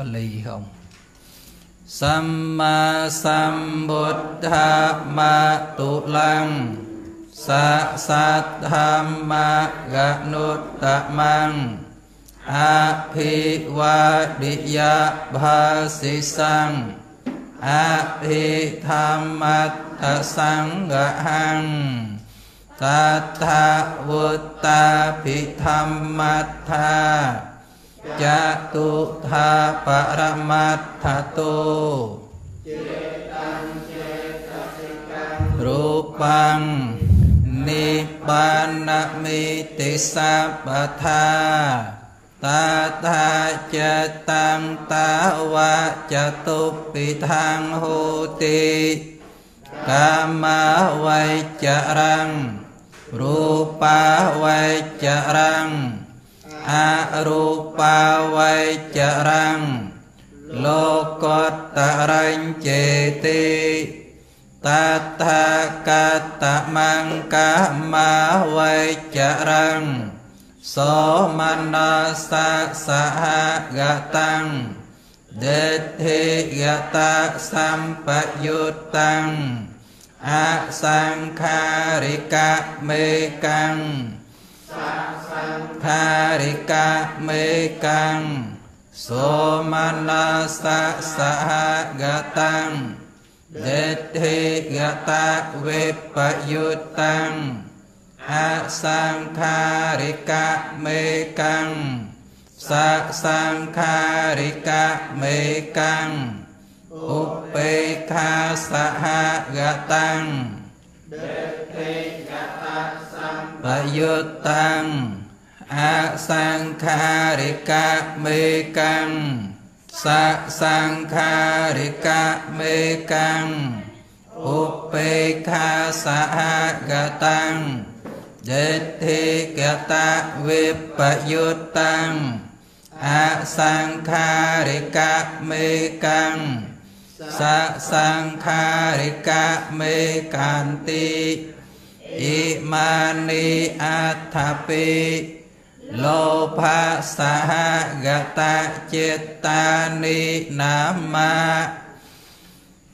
Bali không? Samma Sambuddha Ma Tu Lăng Sa Sát Tham Ma Gà Nút Tạ Mang A Phi Va Đi Ya Bha Si Sang A Phi Tham Tha Sang Gà Tha Vô Ta Phi Tham Tha ចតុថាបរមត្ថតោចេតាំចេតសិការូបាំងនិបានមិតិសាបថាតាថាចតាំងតាវៈចតុពិថាងហូតិកាមាវៃចរੰរូបាវៃចរੰ អរូបាវៃចរੰលោកតរញ្ចេតិតថាកតមង្កាមាវៃចរੰសមនសាសហកតੰដេធិយតសម្បយុត្តੰអសង្ខារិកមេកੰ ថារិកាមេកាំងសូមណាសៈសហកតាំងដេធិកតាវេបយុតតាំងអសង្ខារិកមេកាំងសសង្ខារិកមេកាំងឧបេខាសហកតាំងដេធិកតា ปยุตตังอาสังคาริกะเมกังสะสังคาริกะเมกัง อุปเปคาสหกตัง เดทิกตะวิปยุตตังอาสังคาริกะเมกังสะสังคาริกะเมกันติ imani athapi lopha saha gata cetani nama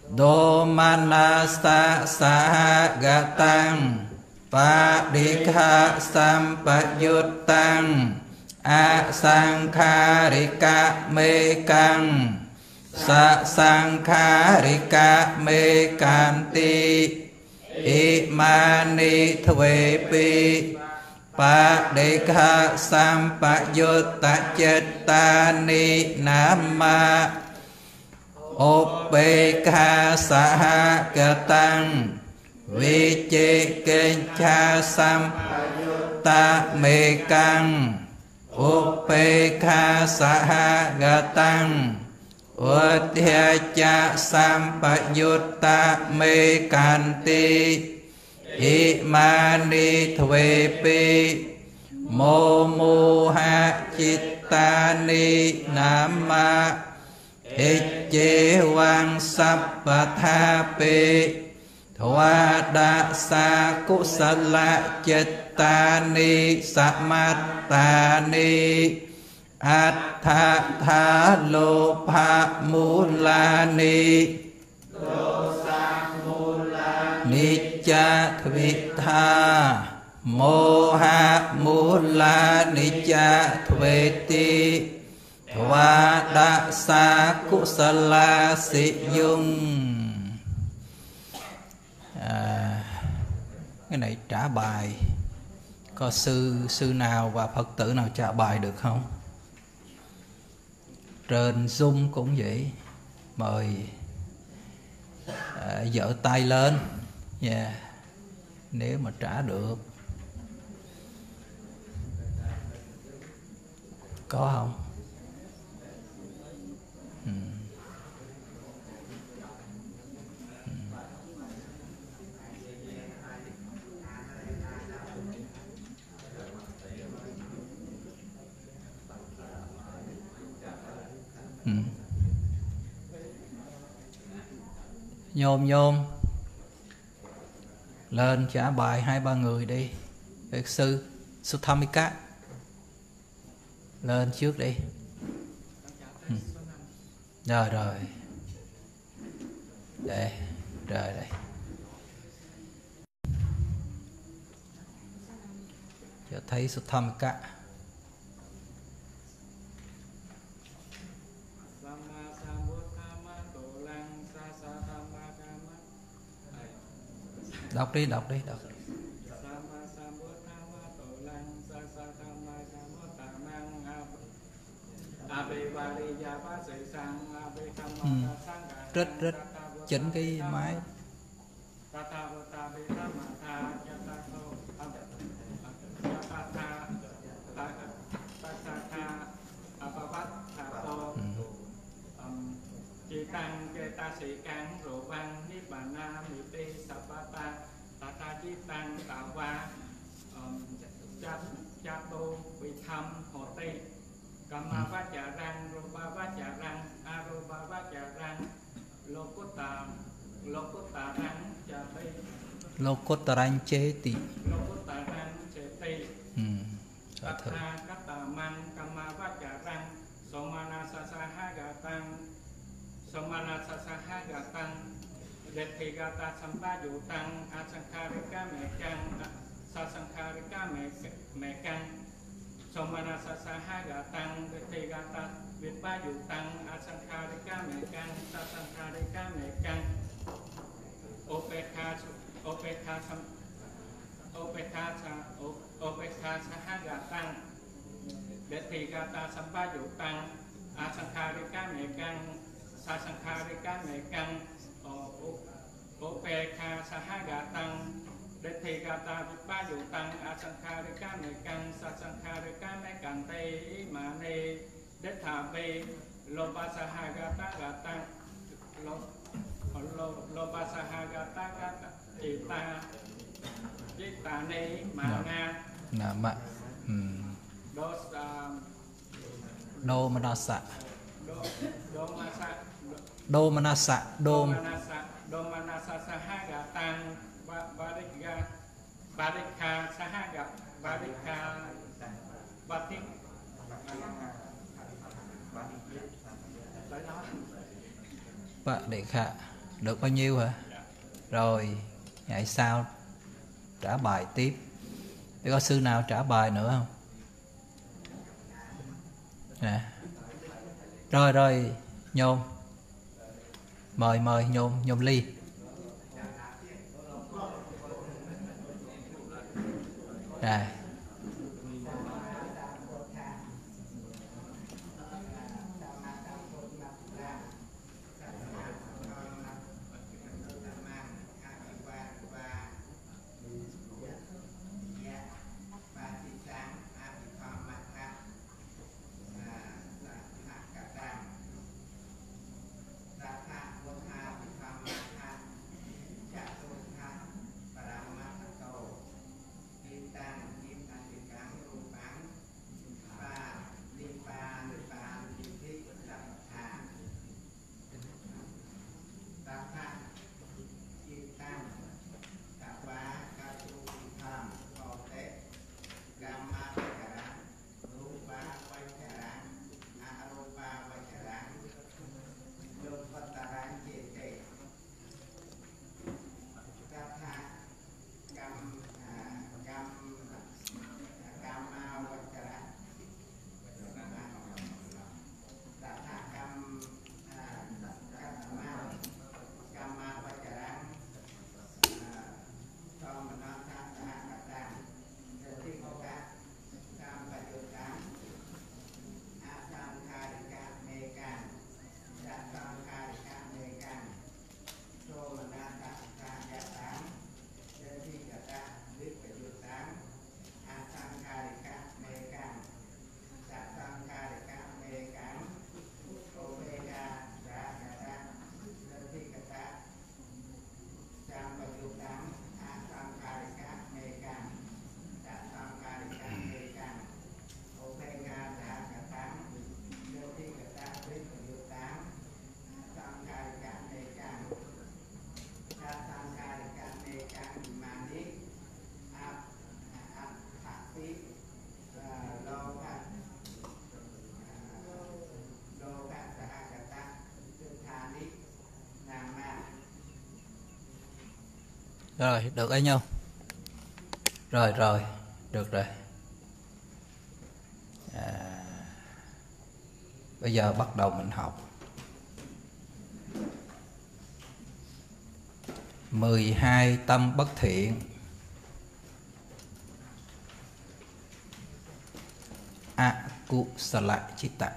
domanasta saha gatang padikha sampayuttang asangkharika mekang sa sangkharika mekanti អ៊ីម៉ានីទ្វេពីបដេខាសម្បយុត្តចេតានិណាមាអបេខាសហកតាំងវិជេកេញឆាសម្បយុត្តមេកាំងអបេខាសហកតាំង อุทเทจะสัมปยุตตะเมกันติอิมานิทเวปิโมโมหะจิตตานินามะอิเจวังสัพพทาปิทวาดาสากุสละจิตตานิสมัตตานิ อัฏฐธาโลภะมูลานิโลสังมูลานิจจทวิทาโมหะมูลานิจจทเวติทวาดะสากุสลาสิยุง à, cái này trả bài có sư sư nào và phật tử nào trả bài được không trên zoom cũng vậy. Mời à, dở tay lên. Yeah. Nếu mà trả được. Có không? Ừ. nhôm nhôm. Lên trả bài hai, ba người đi. Đức sư Suthamika lên trước đi. Ừ. rồi rồi. Đây rồi, đây. Cho thấy sự đọc đi đọc đi đọc ừ. rất rất chỉnh cái máy. Ta sĩ cắn rượu văn niết bàn na mi ti sapata าจิตังสาวาจับจับโตวิธรรมหอเตกรรมาวาจารังโรบาวาจารัง อารบาวาจารัง โลกุตตาโลกุตตารังจะไปโลกุตตารังเจติ โลกุตตารังเจติอืมสาธุ เดติกาตาสัมปายุตังอาสังคาริกาเมกังสาสังคาริกาเมเมกังสมนาสสาหากาตังเดติกาตาวิปายุตังอาสังคาริกาเมกังสาสังคาริกาเมกังโอเปคาโอเปคาสัมโอเปคาชาโอเปคาสหากาตังเดติกาตาสัมปายุตังอาสังคาริกาเมกังสาสังคาริกาเมกังโอ โปคาสหกาตังเดทิกาตาวิปายุตังอาสังคาริกาเนกังสัสังคาริกาเนกันเตมาเนเดถาเปโลปัสหากาตังกาตังโลโลโลปัสหากาตังกาตังจิตาจิตาเนมานานะ มะอืมโดสโดมนัสสะโดมนัสสะโดมนัสสะโดม domana sasahaga tang varika varika sahaga varika vatik Bạn để khả được bao nhiêu hả? Rồi, ngày sau trả bài tiếp. Để có sư nào trả bài nữa không? À. Rồi rồi nhôm mời mời nhôm nhôm ly. Rồi rồi được ấy nhau. Rồi rồi được rồi. À, bây giờ bắt đầu mình học. Mười hai tâm bất thiện. Akusala chitta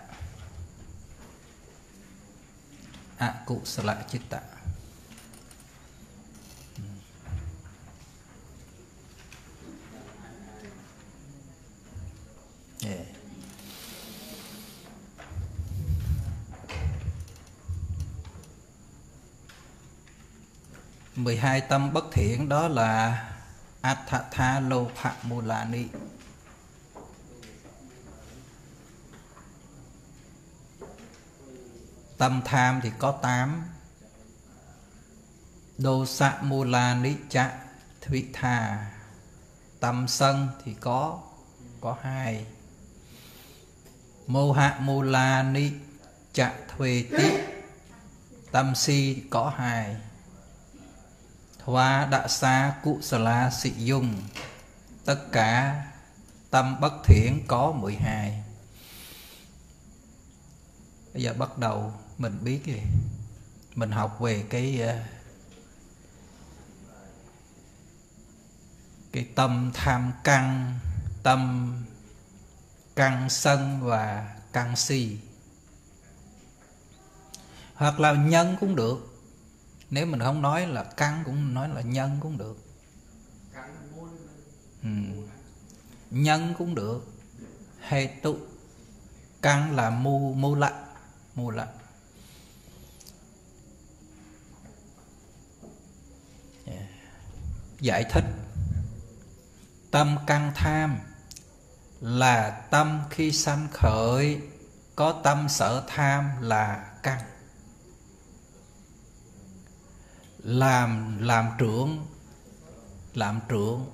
Akusala chitta hai tâm bất thiện, đó là Athatha Lopha Mulani Tâm tham thì có tám. Đô Sa Mulani Cha Thụy thà. Tâm sân thì có có hai. Mô hạ mô la ni chạ thuê tí tâm si có hai và đạ xa cụ sa la sĩ dung. Tất cả tâm bất thiện có 12 bây giờ bắt đầu mình biết gì mình học về cái ờ, cái tâm tham căn, tâm căn sân và căn si. Hoặc là nhân cũng được nếu mình không nói là căn cũng nói là nhân cũng được. Ừ. nhân cũng được. Hệ tụ căn là mu mu lạ mu lạ yeah. giải thích. Tâm căn tham là tâm khi sanh khởi. Có tâm sở tham là căn làm làm trưởng làm trưởng.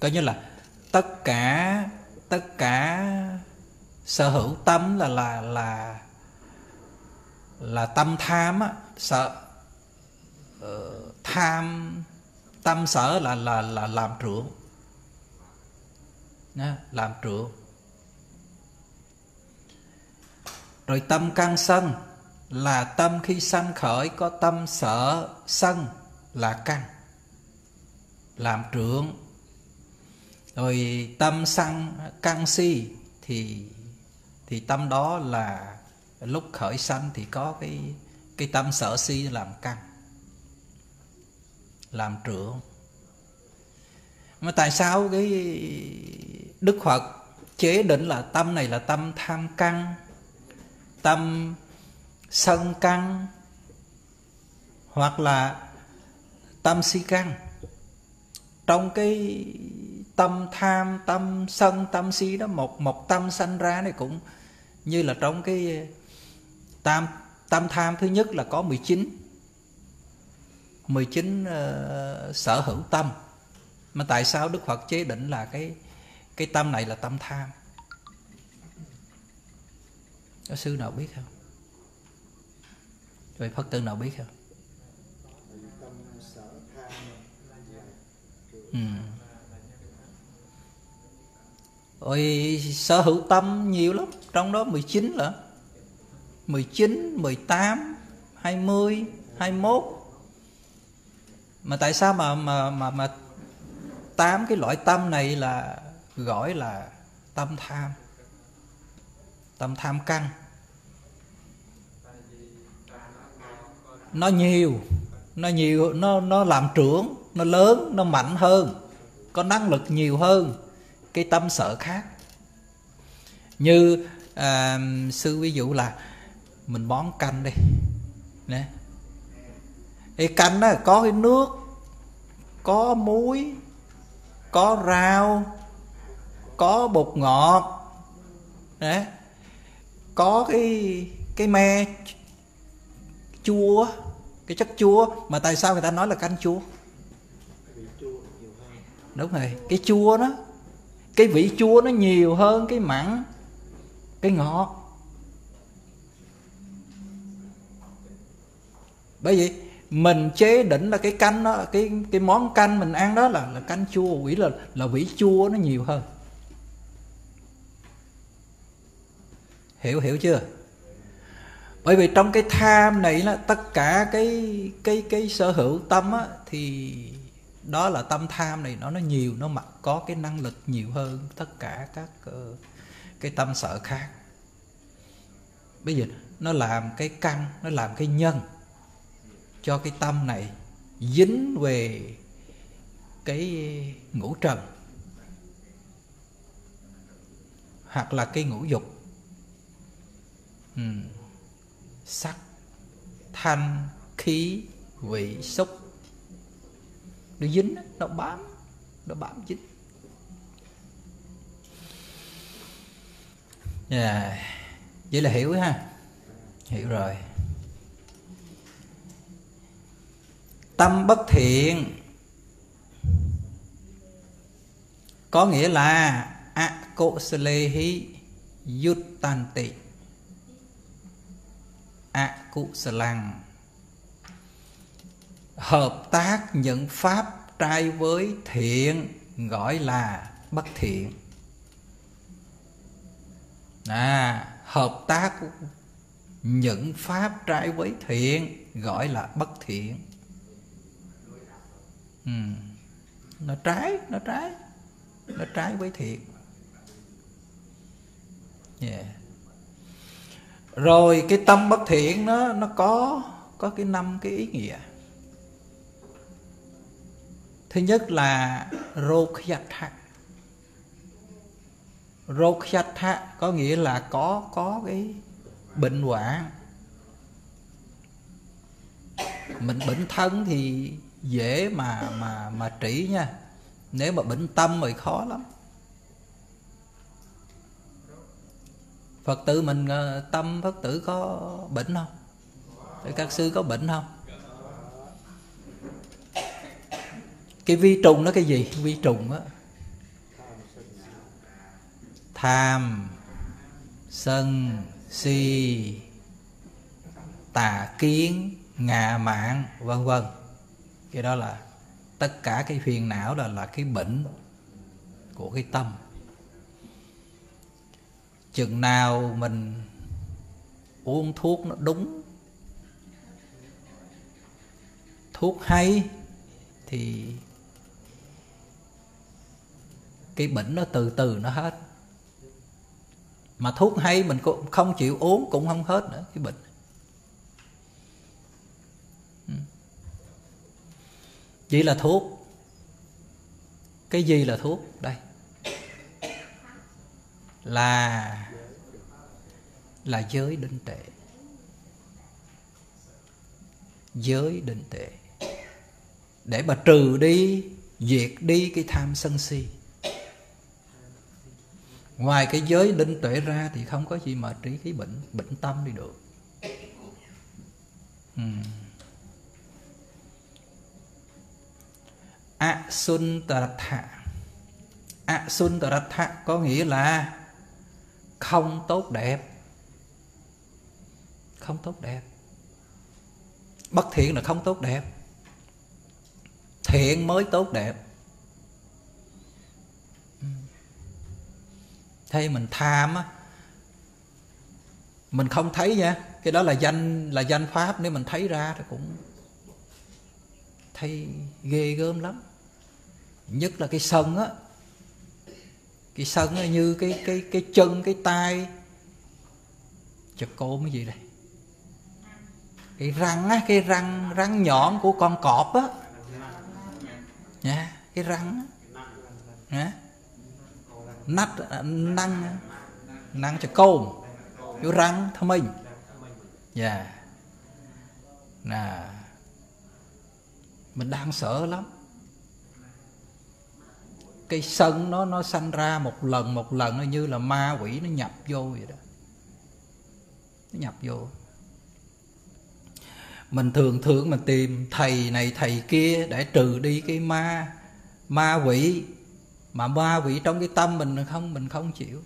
Coi như là tất cả tất cả sở hữu tâm là là là là tâm tham á sợ uh, ờ, tham tâm sở là là là làm trưởng. Nha, làm trưởng. Rồi tâm căn sân là tâm khi sanh khởi, có tâm sở sân là căn, làm trưởng. Rồi tâm sân căn si, thì thì tâm đó là lúc khởi sanh thì có cái cái tâm sở si làm căn, làm trưởng. Mà tại sao cái đức phật chế định là tâm này là tâm tham căn, tâm sân căn hoặc là tâm si căn trong cái tâm tham tâm sân tâm si đó một một tâm sanh ra này cũng như là trong cái tam tâm tham thứ nhất là có 19 19 uh, sở hữu tâm. Mà tại sao Đức Phật chế định là cái cái tâm này là tâm tham? Có sư nào biết không? Vị phật tử nào biết không? Ừ. Ôi sở hữu tâm nhiều lắm. Trong đó 19 là 19, 18, 20, 21 Mà tại sao mà mà mà mà tám cái loại tâm này là gọi là tâm tham? Tâm tham căng nó nhiều nó nhiều nó nó làm trưởng nó lớn nó mạnh hơn có năng lực nhiều hơn cái tâm sợ khác. Như à, sư ví dụ là mình bón canh đi nè. Cái canh đó có cái nước có muối có rau có bột ngọt đấy có cái cái me chua cái chất chua mà tại sao người ta nói là canh chua đúng rồi, cái chua đó, cái vị chua nó nhiều hơn cái mặn cái ngọt bởi vì mình chế định là cái canh đó, cái cái món canh mình ăn đó là là canh chua quỷ là là vị chua nó nhiều hơn. Hiểu hiểu chưa? Bởi vì trong cái tham này là tất cả cái cái cái sở hữu tâm á, thì đó là tâm tham này nó nó nhiều nó mặc có cái năng lực nhiều hơn tất cả các uh, cái tâm sợ khác bây giờ nó làm cái căn nó làm cái nhân cho cái tâm này dính về cái ngũ trần hoặc là cái ngũ dục ừ sắc, thanh, khí, vị, xúc. Nó dính nó bám nó bám dính. Yeah. vậy là hiểu ha. Hiểu rồi. Tâm bất thiện. Có nghĩa là akosalehi yuttanti akusalang hợp tác những pháp trai với thiện, gọi là bất thiện à hợp tác những pháp trái với thiện, gọi là bất thiện ừ. nó trái nó trái nó trái với thiện yeah rồi cái tâm bất thiện nó nó có có cái năm cái ý nghĩa. Thứ nhất là rokhyatha. Rokhyatha có nghĩa là có có cái bệnh hoạn. Mình bệnh thân thì dễ mà mà mà trị nha. Nếu mà bệnh tâm thì khó lắm. Phật tử mình ờ, tâm phật tử có bệnh không? Các sư có bệnh không? Cái vi trùng nó cái gì? Vi trùng á. Tham, sân, si, tà kiến ngạ mạn, vân vân. Cái đó là tất cả cái phiền não là là cái bệnh của cái tâm chừng nào mình uống thuốc nó đúng, thuốc hay thì cái bệnh nó từ từ nó hết. Mà thuốc hay mình cũng không chịu uống cũng không hết nữa, cái bệnh. Chỉ là thuốc. Cái gì là thuốc? Đây là là giới định tệ. Giới định tệ. Để mà trừ đi, diệt đi cái tham sân si. Ngoài cái giới định tuệ ra thì không có gì mà trị cái bệnh bệnh tâm đi được. Ừ. Asuntaratha Asuntaratha có nghĩa là không tốt đẹp. Không tốt đẹp. Bất thiện là không tốt đẹp. Thiện mới tốt đẹp. Thay mình tham á, mình không thấy nha. Cái đó là danh là danh pháp, nếu mình thấy ra thì cũng thấy ghê gớm lắm. Nhất là cái sân á cái sân nó như cái cái cái chân, cái tay. Chật cô cái gì đây? Cái răng á, cái răng răng nhọn của con cọp á. Nha cái răng á. Dạ. Nách à, năng năng cho côn. Vô răng, thông minh. Dạ. Yeah. nè mình đang sợ lắm cái sân nó nó sanh ra một lần một lần nó như là ma quỷ, nó nhập vô vậy đó. Nó nhập vô. Mình thường thường mình tìm thầy này, thầy kia để trừ đi cái ma ma quỷ. Mà ma quỷ trong cái tâm mình không mình không chịu.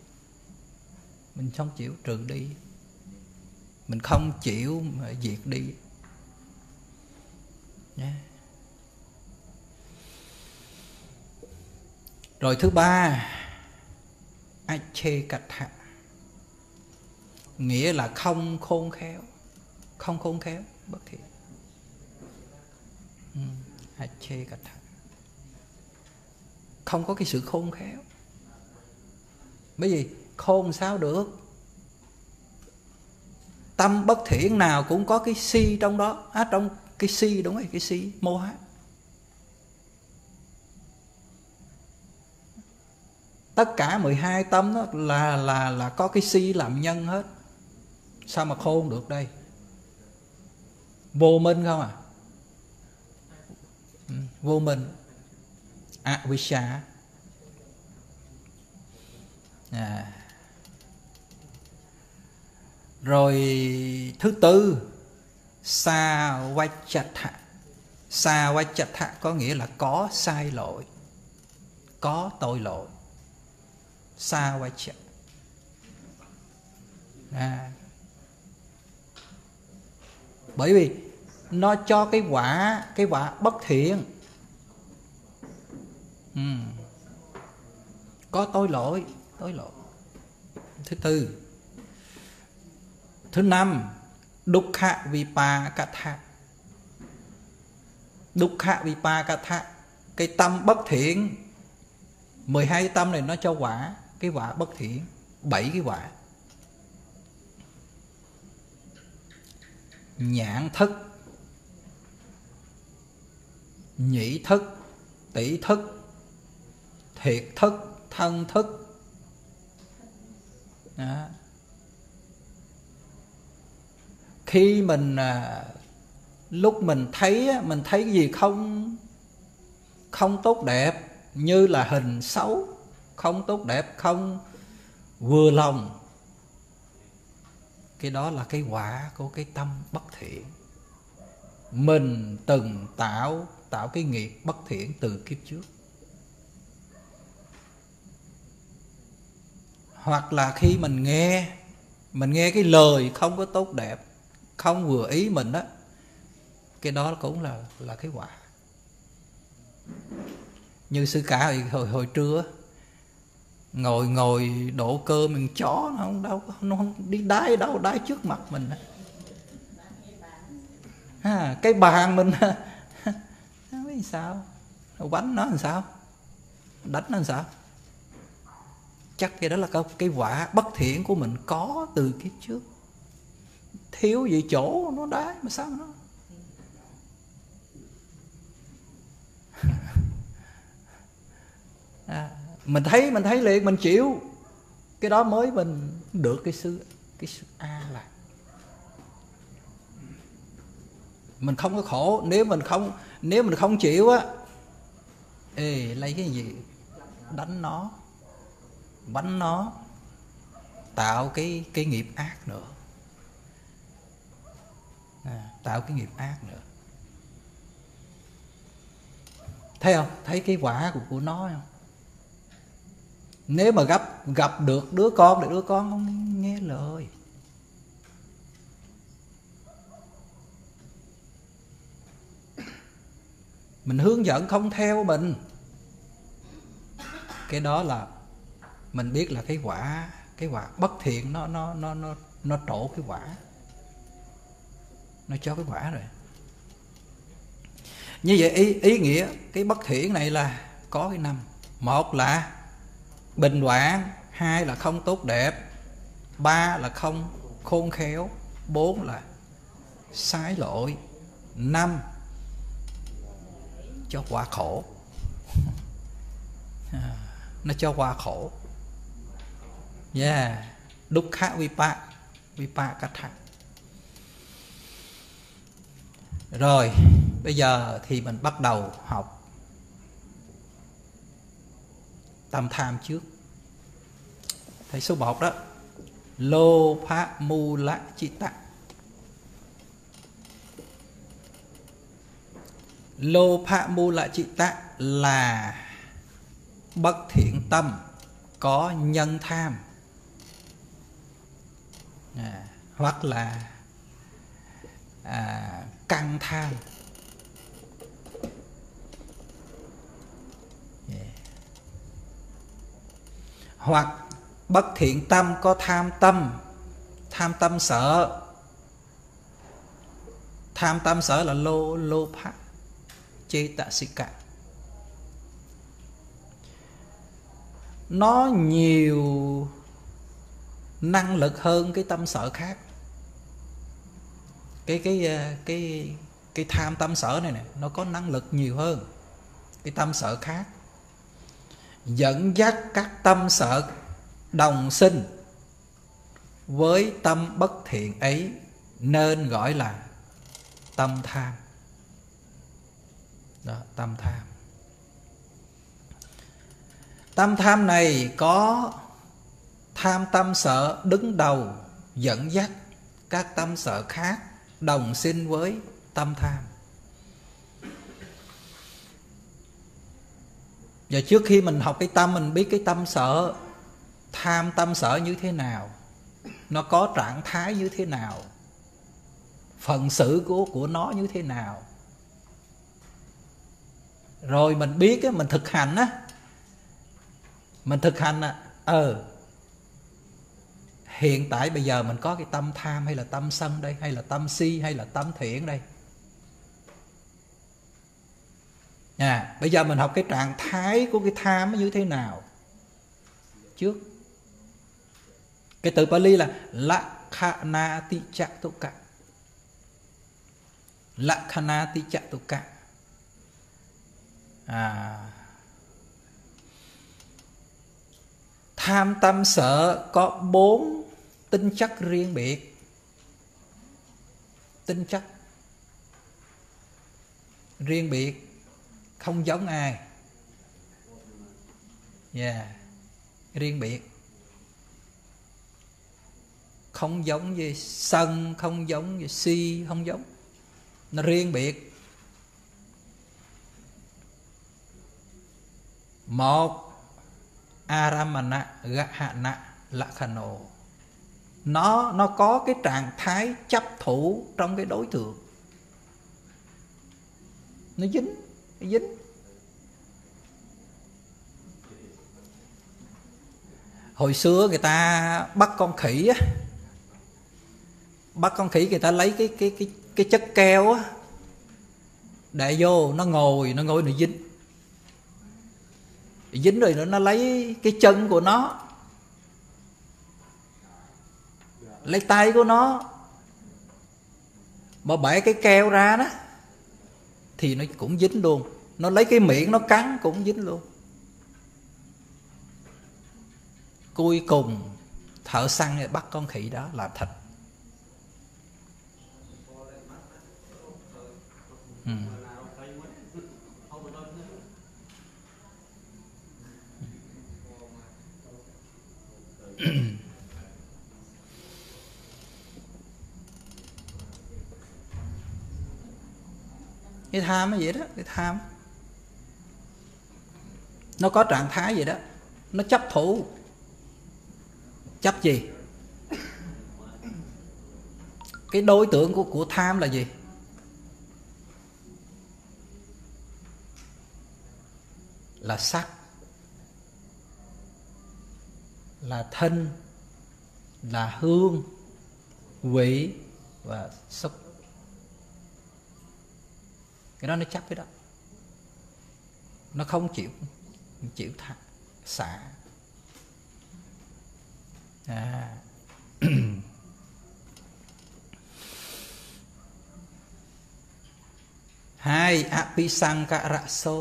Mình không chịu trừ đi. Mình không chịu mà diệt đi. Yeah. Rồi thứ ba ache katha nghĩa là không khôn khéo không khôn khéo bất thiện. Ừ, ache katha không có cái sự khôn khéo. Bởi vì khôn sao được? Tâm bất thiện nào cũng có cái si trong đó. À, trong cái si đúng rồi cái si mô hát. Tất cả 12 tâm đó là là là có cái si làm nhân hết. Sao mà khôn được đây? Vô minh không à? Ừ, vô minh. À visha à. rồi thứ tư sa vachatha sa vachatha có nghĩa là có sai lỗi, có tội lỗi sa vachat à. bởi vì nó cho cái quả cái quả bất thiện. Ừ. có tội lỗi tội lỗi. Thứ tư. Thứ năm, dukkha pa dukkha vipakatha cái tâm bất thiện 12 tâm này nó cho quả cái quả bất thiện, bảy cái quả nhãn thức nhĩ thức tỷ thức thiệt thức thân thức đó. khi mình à, lúc mình thấy mình thấy cái gì không không tốt đẹp, như là hình xấu không tốt đẹp không vừa lòng. Cái đó là cái quả của cái tâm bất thiện. Mình từng tạo tạo cái nghiệp bất thiện từ kiếp trước. Hoặc là khi mình nghe mình nghe cái lời không có tốt đẹp không vừa ý mình đó cái đó cũng là là cái quả. Như sư cả hồi hồi, hồi trưa ngồi ngồi đổ cơ mình chó nó không đâu nó không đi đái đâu đái trước mặt mình. À, cái bàn mình nó biết sao? Quánh nó làm sao? Đánh nó làm sao? Chắc cái đó là cái quả bất thiện của mình có từ kiếp trước. Thiếu gì chỗ nó đái mà sao nó? À, mình thấy mình thấy liền mình chịu. Cái đó mới mình được cái sự cái sự a là. Mình không có khổ. Nếu mình không nếu mình không chịu á ê lấy cái gì? Đánh nó. Bánh nó. Tạo cái cái nghiệp ác nữa. À, tạo cái nghiệp ác nữa. Thấy không? Thấy cái quả của của nó không? Nếu mà gặp gặp được đứa con thì đứa con không nghe lời. Mình hướng dẫn không theo mình. Cái đó là mình biết là cái quả cái quả bất thiện nó nó nó nó nó trổ cái quả. Nó cho cái quả rồi. Như vậy ý ý nghĩa cái bất thiện này là có cái năm. Một là bình đoạn hai là không tốt đẹp, ba là không khôn khéo, bốn là sái lỗi, năm cho quả khổ. À, nó cho quả khổ. Yeah, dukkha vipa thẳng rồi, bây giờ thì mình bắt đầu học. Tâm tham trước. Thấy số 1 đó. Lô pha mu la chitta lô pha mu la chitta là bất thiện tâm có nhân tham. À, hoặc là à, căng tham. Hoặc bất thiện tâm có tham tâm. Tham tâm sợ tham tâm sợ là lô lô pha, chê tạ sĩ cả nó nhiều năng lực hơn cái tâm sợ khác. Cái cái ờ, cái cái tham tâm sở này nè, nó có năng lực nhiều hơn cái tâm sở khác dẫn dắt các tâm sợ đồng sinh với tâm bất thiện ấy, nên gọi là tâm tham. Đó, tâm tham. Tâm tham này có tham tâm sợ đứng đầu, dẫn dắt các tâm sợ khác đồng sinh với tâm tham. Và trước khi mình học cái tâm, mình biết cái tâm sợ tham tâm sợ như thế nào, nó có trạng thái như thế nào, phần sự của của nó như thế nào. Rồi mình biết á, mình thực hành á, mình thực hành á ờ hiện tại bây giờ mình có cái tâm tham hay là tâm sân đây, hay là tâm si, hay là tâm thiện đây. À, bây giờ mình học cái trạng thái của cái tham như thế nào? Trước. Cái từ Pali là Lakhanati Chatuka Lakhanati Chatuka à, Tham tâm sợ có bốn tinh chất riêng biệt. Tinh chất riêng biệt không giống ai. Yeah. riêng biệt. Không giống với sân, không giống với si, không giống. Nó riêng biệt. Một, aramana gahana lakhano. Nó nó có cái trạng thái chấp thủ trong cái đối tượng. Nó dính nó dính. Hồi xưa người ta bắt con khỉ á bắt con khỉ người ta lấy cái cái cái cái chất keo á để vô nó ngồi nó ngồi nó dính. Dính rồi nó, nó lấy cái chân của nó lấy tay của nó mà bẻ cái keo ra đó thì nó cũng dính luôn. Nó lấy cái miệng nó cắn cũng dính luôn. Cuối cùng, thợ săn bắt con khỉ đó làm thịt. Ừ. cái tham nó vậy đó, cái tham. Nó có trạng thái vậy đó. Nó chấp thủ. Chấp gì? Cái đối tượng của của tham là gì? Là sắc. Là thân. Là hương. Vị. Và xúc cái đó nó chấp cái đó. Nó không chịu chịu thả xả. À. hai apisankaraso.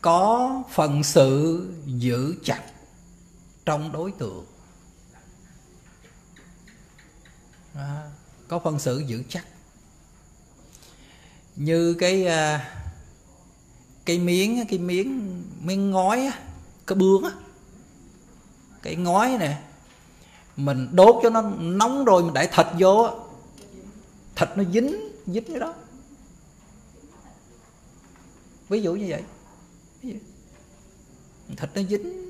Có phần sự giữ chặt trong đối tượng. À, có phần sự giữ chắc như cái à, cái miếng cái miếng miếng ngói cái bương á. Cái ngói nè, mình đốt cho nó nóng rồi mình để thịt vô thịt nó dính dính cái đó. Ví dụ như vậy. Thịt nó dính.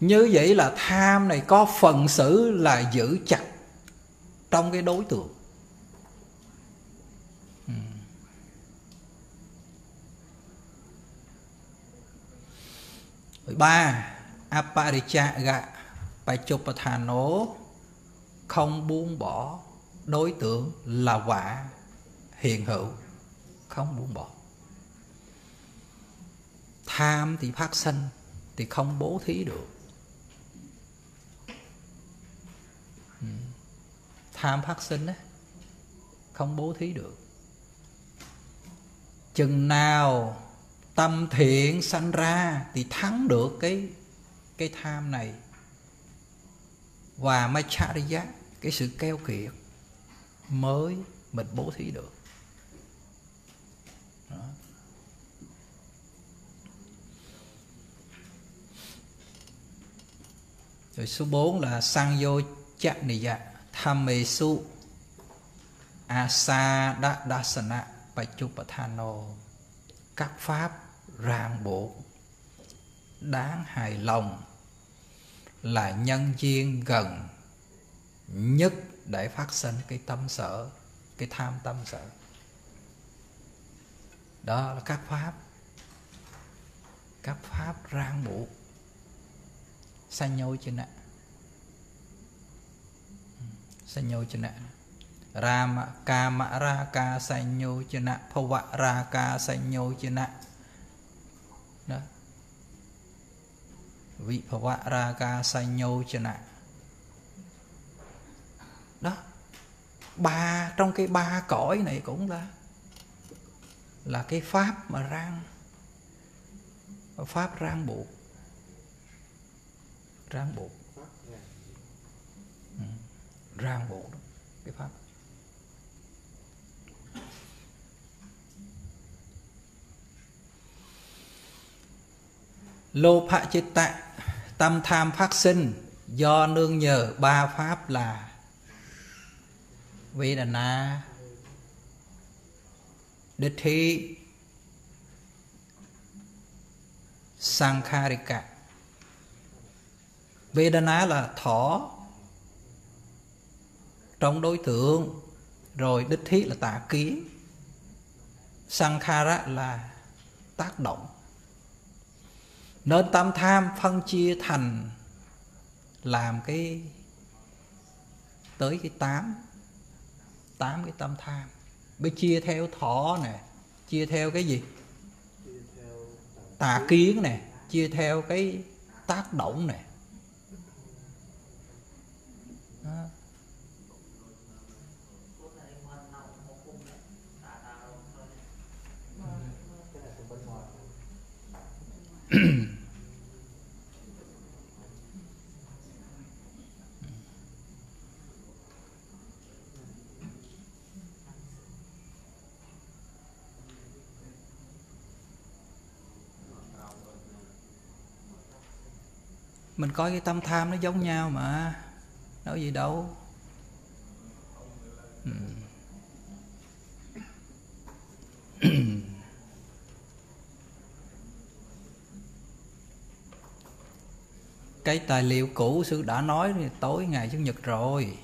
như vậy là tham này có phần xử là giữ chặt trong cái đối tượng. Ừ. Ba, aparichaga pachopathano không buông bỏ đối tượng là quả hiện hữu. Không buông bỏ. Tham thì phát sinh thì không bố thí được. Tham phát sinh đấy không bố thí được. Chừng nào tâm thiện sanh ra thì thắng được cái cái tham này. Và machariya cái sự keo kiệt mới mình bố thí được. Đó. rồi số 4 là sang vô chát dạ niya thamesu asa đa dasana pachupathano các pháp ràng buộc, đáng hài lòng là nhân duyên gần nhất để phát sinh cái tâm sở, cái tham tâm sở. Đó là các pháp các pháp ràng buộc. Sanh nhôi trên ạ sanh nhôi trên ạ Rama Kama Raka Sanyo Chana Phava Raka Sanyo Chana Đó. Vị Phava Raka Sanyo Chana Đó. Ba, Trong cái ba cõi này cũng là Là cái pháp mà rang, Pháp rang buộc. Rang buộc ràng buộc đó, Cái pháp. Lô phạ chiết tạ, tâm tham phát sinh, do nương nhờ ba pháp là vedana thi sankharika vedana là thọ trong đối tượng. Rồi đích thí là tà kiến. Sankhara là tác động. Nên tâm tham phân chia thành làm cái tới cái tám tám cái tâm tham. Bây chia theo thọ nè chia theo cái gì? Tà kiến nè chia theo cái tác động nè Đó mình coi cái tâm tham nó giống nhau mà. Đâu gì đâu. Ừ. cái tài liệu cũ sư đã nói thì tối ngày chủ nhật rồi.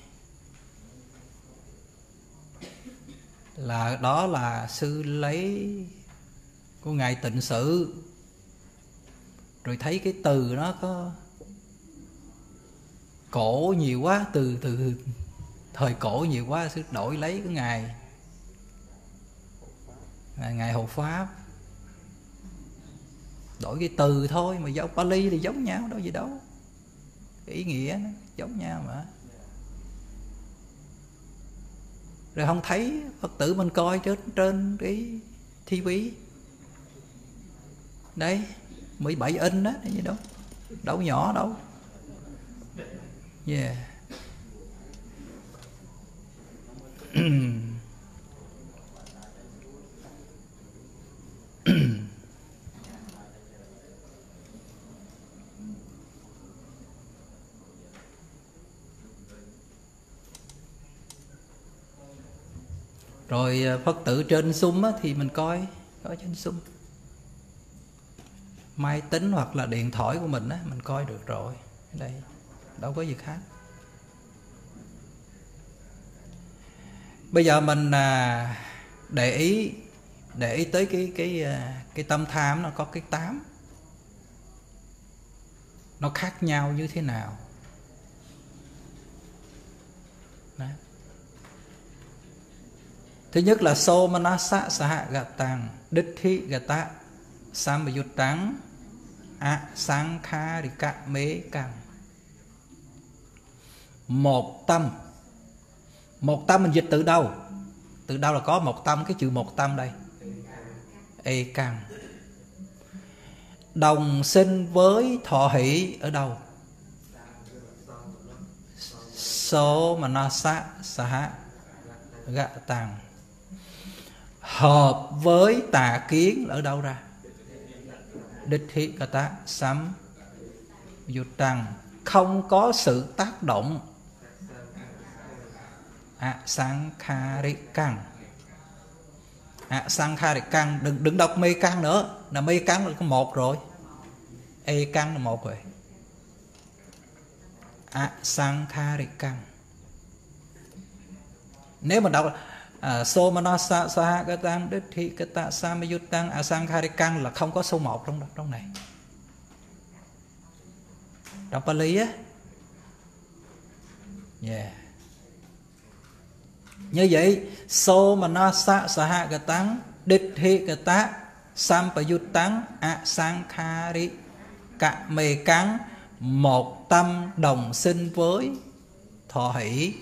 Là đó là sư lấy của ngài tịnh sự. Rồi thấy cái từ nó có cổ nhiều quá, từ từ thời cổ nhiều quá sư đổi lấy cái ngày. Ngày hộ pháp. Đổi cái từ thôi, mà giống Pali thì giống nhau, đâu gì đâu. Ý nghĩa nó giống nhau mà. Rồi không thấy, phật tử mình coi trên trên cái TV đấy 17 inch đó gì đâu. Đâu nhỏ đâu yeah. Rồi à, phật tử trên sum thì mình coi coi trên sum máy tính hoặc là điện thoại của mình á, mình coi được rồi. Đây đâu có gì khác. Bây giờ mình à, để ý để ý tới cái cái à, cái tâm tham nó có cái tám. Nó khác nhau như thế nào? Đấy. thứ nhất là so manasa saha gatang đích thi gata sambayutang a sang kha mê mế càng một tâm. Một tâm mình dịch từ đâu? Từ đâu là có một tâm? Cái chữ một tâm đây. Ê căng đồng sinh với thọ hỷ ở đâu? Số mà nó xa sa gạ tàng. Hợp với tà kiến ở đâu ra? Đích thị ta sắm dù tăng không có sự tác động à, sang kha ri căng à, sang kha ri căng đừng đừng đọc mê căng nữa. Là mê căng là có một rồi. E căng là một rồi. À, sang kha ri căng nếu mà đọc so mà nó sa sa cái tăng đức thị cái ta sa ma tăng a sang kha ri căng là không có số một trong trong này. Đọc Pali á. Yeah như vậy so mà nó sa sa ha cái tăng địch hệ cái ta sampayutang a sang khari cả mê cắn một tâm đồng sinh với thọ hỷ.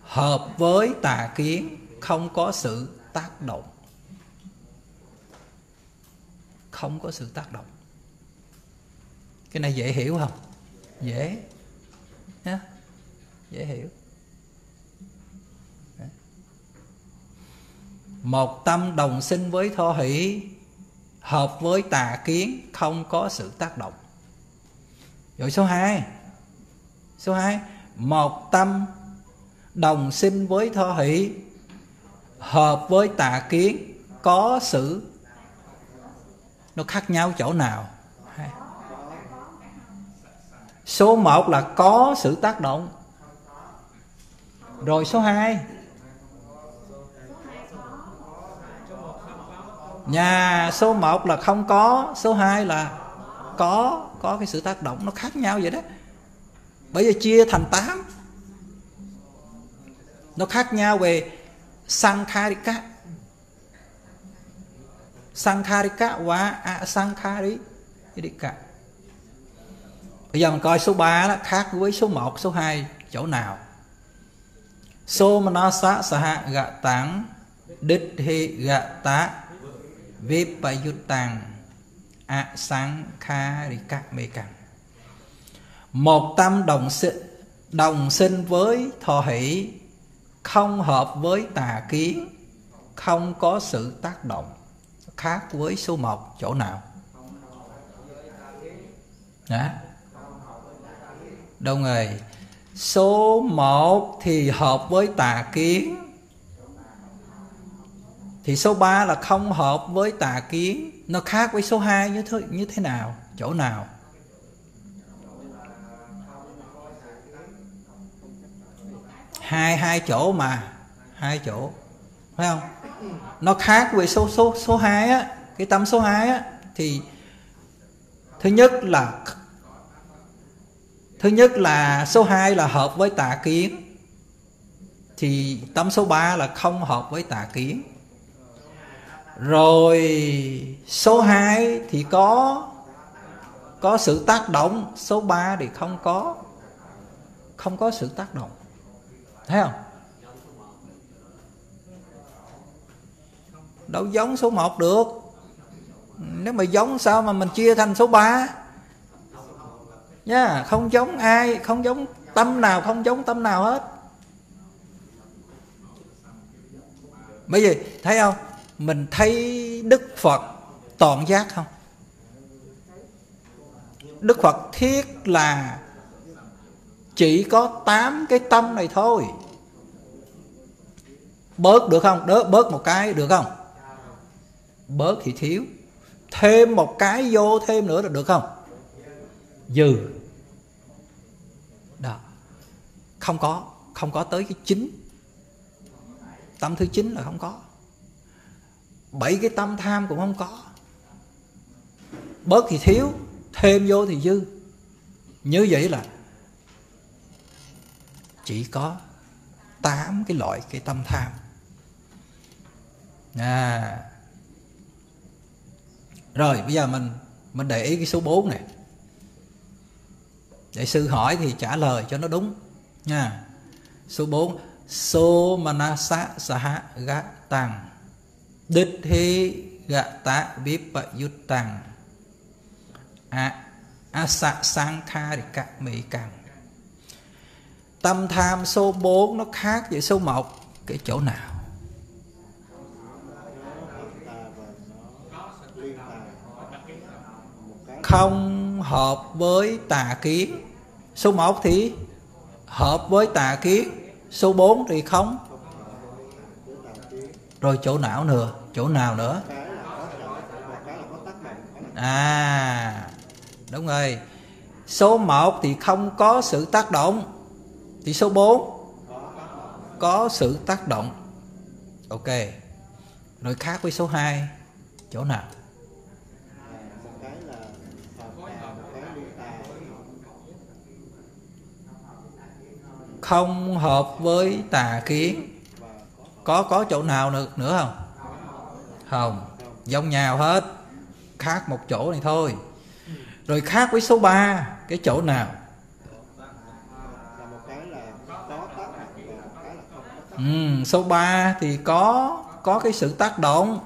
Hợp với tà kiến, không có sự tác động. Không có sự tác động. Cái này dễ hiểu không? Dễ. Nhá. Dễ hiểu. Một tâm đồng sinh với thô hỷ, hợp với tà kiến, không có sự tác động. Rồi số 2 số 2 một tâm đồng sinh với thô hỷ, hợp với tà kiến, có sự, nó khác nhau chỗ nào? Số 1 là có sự tác động. Rồi số 2 Nhà số 1 là không có Số 2 là có Có cái sự tác động nó khác nhau vậy đó. Bây giờ chia thành 8 Nó khác nhau về Sankharika Sankharika và Asankharika Bây giờ mình coi số 3 đó khác với số 1, số 2 chỗ nào? So manasa saha gạ táng Đích hi gạ tá Vipayutang A Một tâm đồng sinh, đồng sinh với thọ hỷ Không hợp với tà kiến Không có sự tác động Khác với số 1 chỗ nào Đó. Đâu rồi Số 1 thì hợp với tà kiến thì số 3 là không hợp với tà kiến. Nó khác với số 2 như thế, như thế nào? Chỗ nào? Hai hai chỗ mà. Hai chỗ. Phải không? Nó khác với số số số 2 á. Cái tâm số 2 á. Thì thứ nhất là thứ nhất là số 2 là hợp với tà kiến. Thì tâm số 3 là không hợp với tà kiến rồi số 2 thì có có sự tác động số 3 thì không có. Không có sự tác động. Thấy không? Đâu giống số 1 được. Nếu mà giống sao mà mình chia thành số 3 nha yeah, không giống ai không giống tâm nào không giống tâm nào hết. Bởi vì thấy không? Mình thấy đức phật toàn giác không? Đức phật thiết là chỉ có tám cái tâm này thôi. Bớt được không? Đỡ, bớt một cái được không? Bớt thì thiếu. Thêm một cái vô thêm nữa là được không? Dư đó. Không có không có tới cái chính tâm thứ chín là không có bảy cái tâm tham cũng không có. Bớt thì thiếu, thêm vô thì dư. Như vậy là chỉ có tám cái loại cái tâm tham. À rồi, bây giờ mình mình để ý cái số 4 này. Để sư hỏi thì trả lời cho nó đúng, nha. Số 4 so manasa saha ga tăng đích hi ga ta vipayuttang a asa sankharika mỹ càng. Tâm tham số 4 nó khác với số 1 cái chỗ nào? Không hợp với tà kiến số 1 thì hợp với tà kiến số 4 thì không rồi chỗ não nữa? Chỗ nào nữa? À đúng rồi. Số 1 thì không có sự tác động. Thì số 4 có sự tác động. Ok. Rồi khác với số 2 chỗ nào? Không hợp với tà kiến có có chỗ nào nữa, nữa không? Không. Giống nhau hết. Khác một chỗ này thôi. Rồi khác với số 3 cái chỗ nào? Ừ, số 3 thì có có cái sự tác động.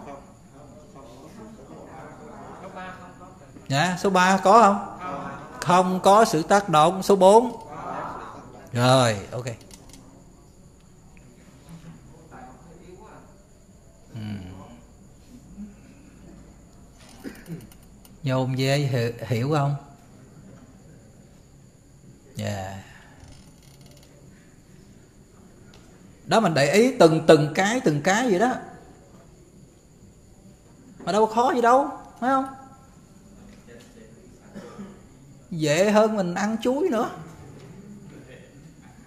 Dạ, số 3 có không? Không có sự tác động. Số 4 rồi ok. Nhôm dễ hiểu, hiểu không? Yeah. đó mình để ý từng từng cái từng cái vậy đó. Mà đâu có khó gì đâu phải không? Dễ hơn mình ăn chuối nữa.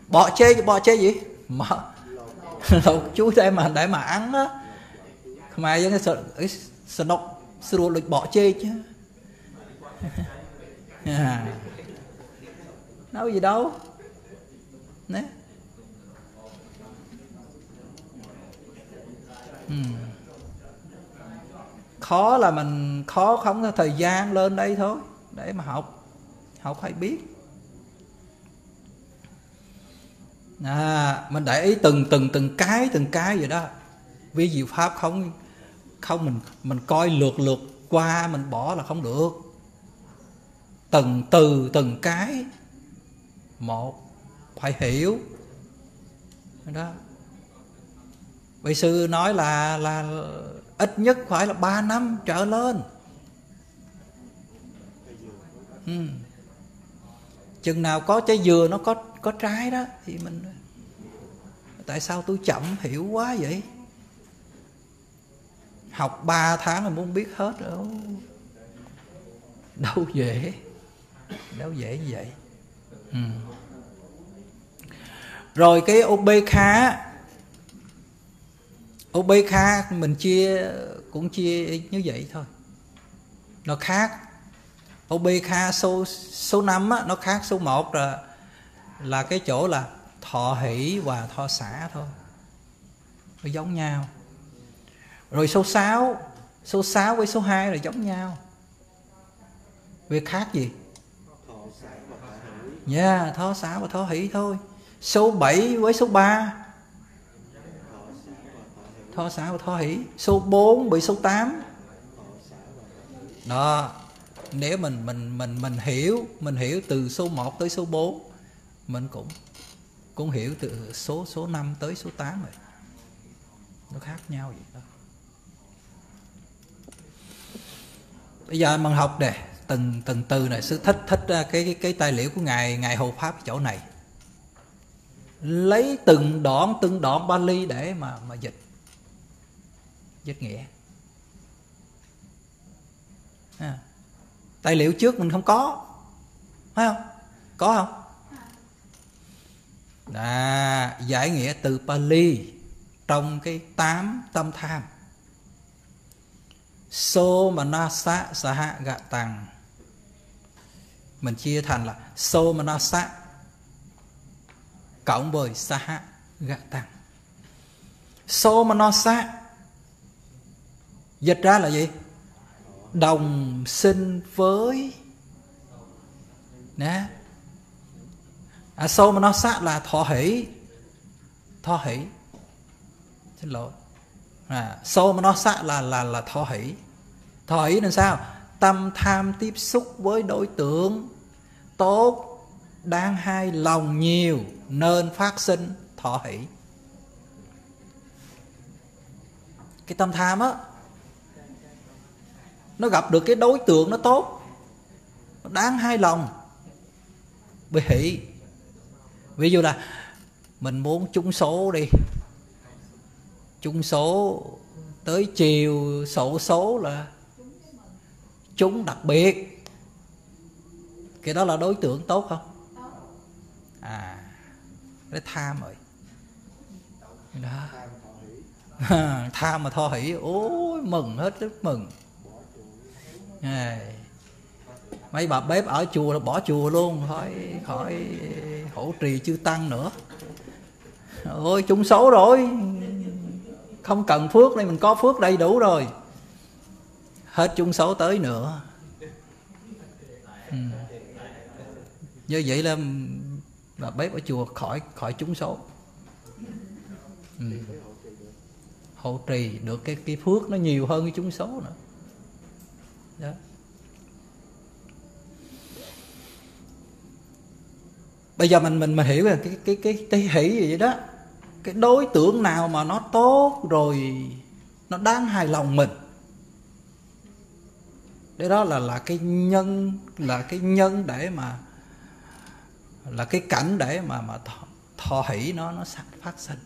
Bọ chê bọ chê gì? Mà lột chuối để mà để mà ăn á. Mà cái sợ sợ độc sợ được bọ chê chứ. à. đâu gì đâu nè ừ. khó là mình khó không có thời gian lên đây thôi để mà học học phải biết à, mình để ý từng từng từng cái từng cái vậy đó vì diệu pháp không không mình mình coi lượt lượt qua mình bỏ là không được từng từ, từng cái. Một, phải hiểu. Đó. Vị sư nói là là ít nhất phải là ba năm trở lên. Ừ. chừng nào có trái dừa nó có có trái đó, thì mình tại sao tôi chậm hiểu quá vậy? Học 3 tháng là muốn biết hết đâu đâu dễ đâu dễ như vậy. Ừ. rồi cái OBK OBK mình chia, cũng chia như vậy thôi. Nó khác. OBK số số năm nó khác số 1 là là cái chỗ là thọ hỷ và thọ xã thôi. Nó giống nhau. Rồi số 6 số 6 với số 2 là giống nhau. Việc khác gì? Nha yeah, thó xá và thó hỷ thôi. Số 7 với số 3 thó xá và thó hỷ. Số 4 bị số 8 Đó Nếu mình mình mình mình hiểu Mình hiểu từ số 1 tới số 4 mình cũng cũng hiểu từ số số 5 tới số 8 rồi. Nó khác nhau vậy đó. Bây giờ mình học nè từng từng từ này. Sư thích thích à, cái cái cái tài liệu của ngài ngài hộ pháp chỗ này. Lấy từng đoạn từng đoạn Bali để mà mà dịch. Dịch nghĩa. À. tài liệu trước mình không có. Phải không? Có không? À, giải nghĩa từ Pali trong cái tám tâm tham. So manasa saha gạ tàng mình chia thành là somanasa cộng với saha gata somanasa dịch ra là gì? Đồng sinh với nè. À, somanasa là thọ hỷ. Thọ hỷ. Xin lỗi. À, somanasa là là là thọ hỷ. Thọ hỷ là sao? Tâm tham tiếp xúc với đối tượng. Tốt, đang hai lòng nhiều, nên phát sinh thọ hỷ. Cái tâm tham á, nó gặp được cái đối tượng nó tốt, nó đáng hai lòng, bị hỷ. Ví dụ là mình muốn trúng số đi, trúng số tới chiều sổ số là chúng đặc biệt. Cái đó là đối tượng tốt không? À cái tham rồi đó. Tham mà tho hỷ ôi mừng hết rất mừng. À, mấy bà bếp ở chùa là bỏ chùa luôn khỏi khỏi hỗ trì chư tăng nữa. Ôi chúng xấu rồi. Không cần phước đây mình có phước đầy đủ rồi hết chung số tới nữa ừ. như vậy là bà bếp ở chùa khỏi khỏi chúng số ừ. hộ trì được cái cái phước nó nhiều hơn cái chúng số nữa đó bây giờ mình mình mà hiểu là cái cái cái cái hỷ gì vậy đó, cái đối tượng nào mà nó tốt rồi, nó đáng hài lòng mình đấy đó là là cái nhân là cái nhân để mà là cái cảnh để mà mà thọ, thọ hỷ nó nó phát sinh.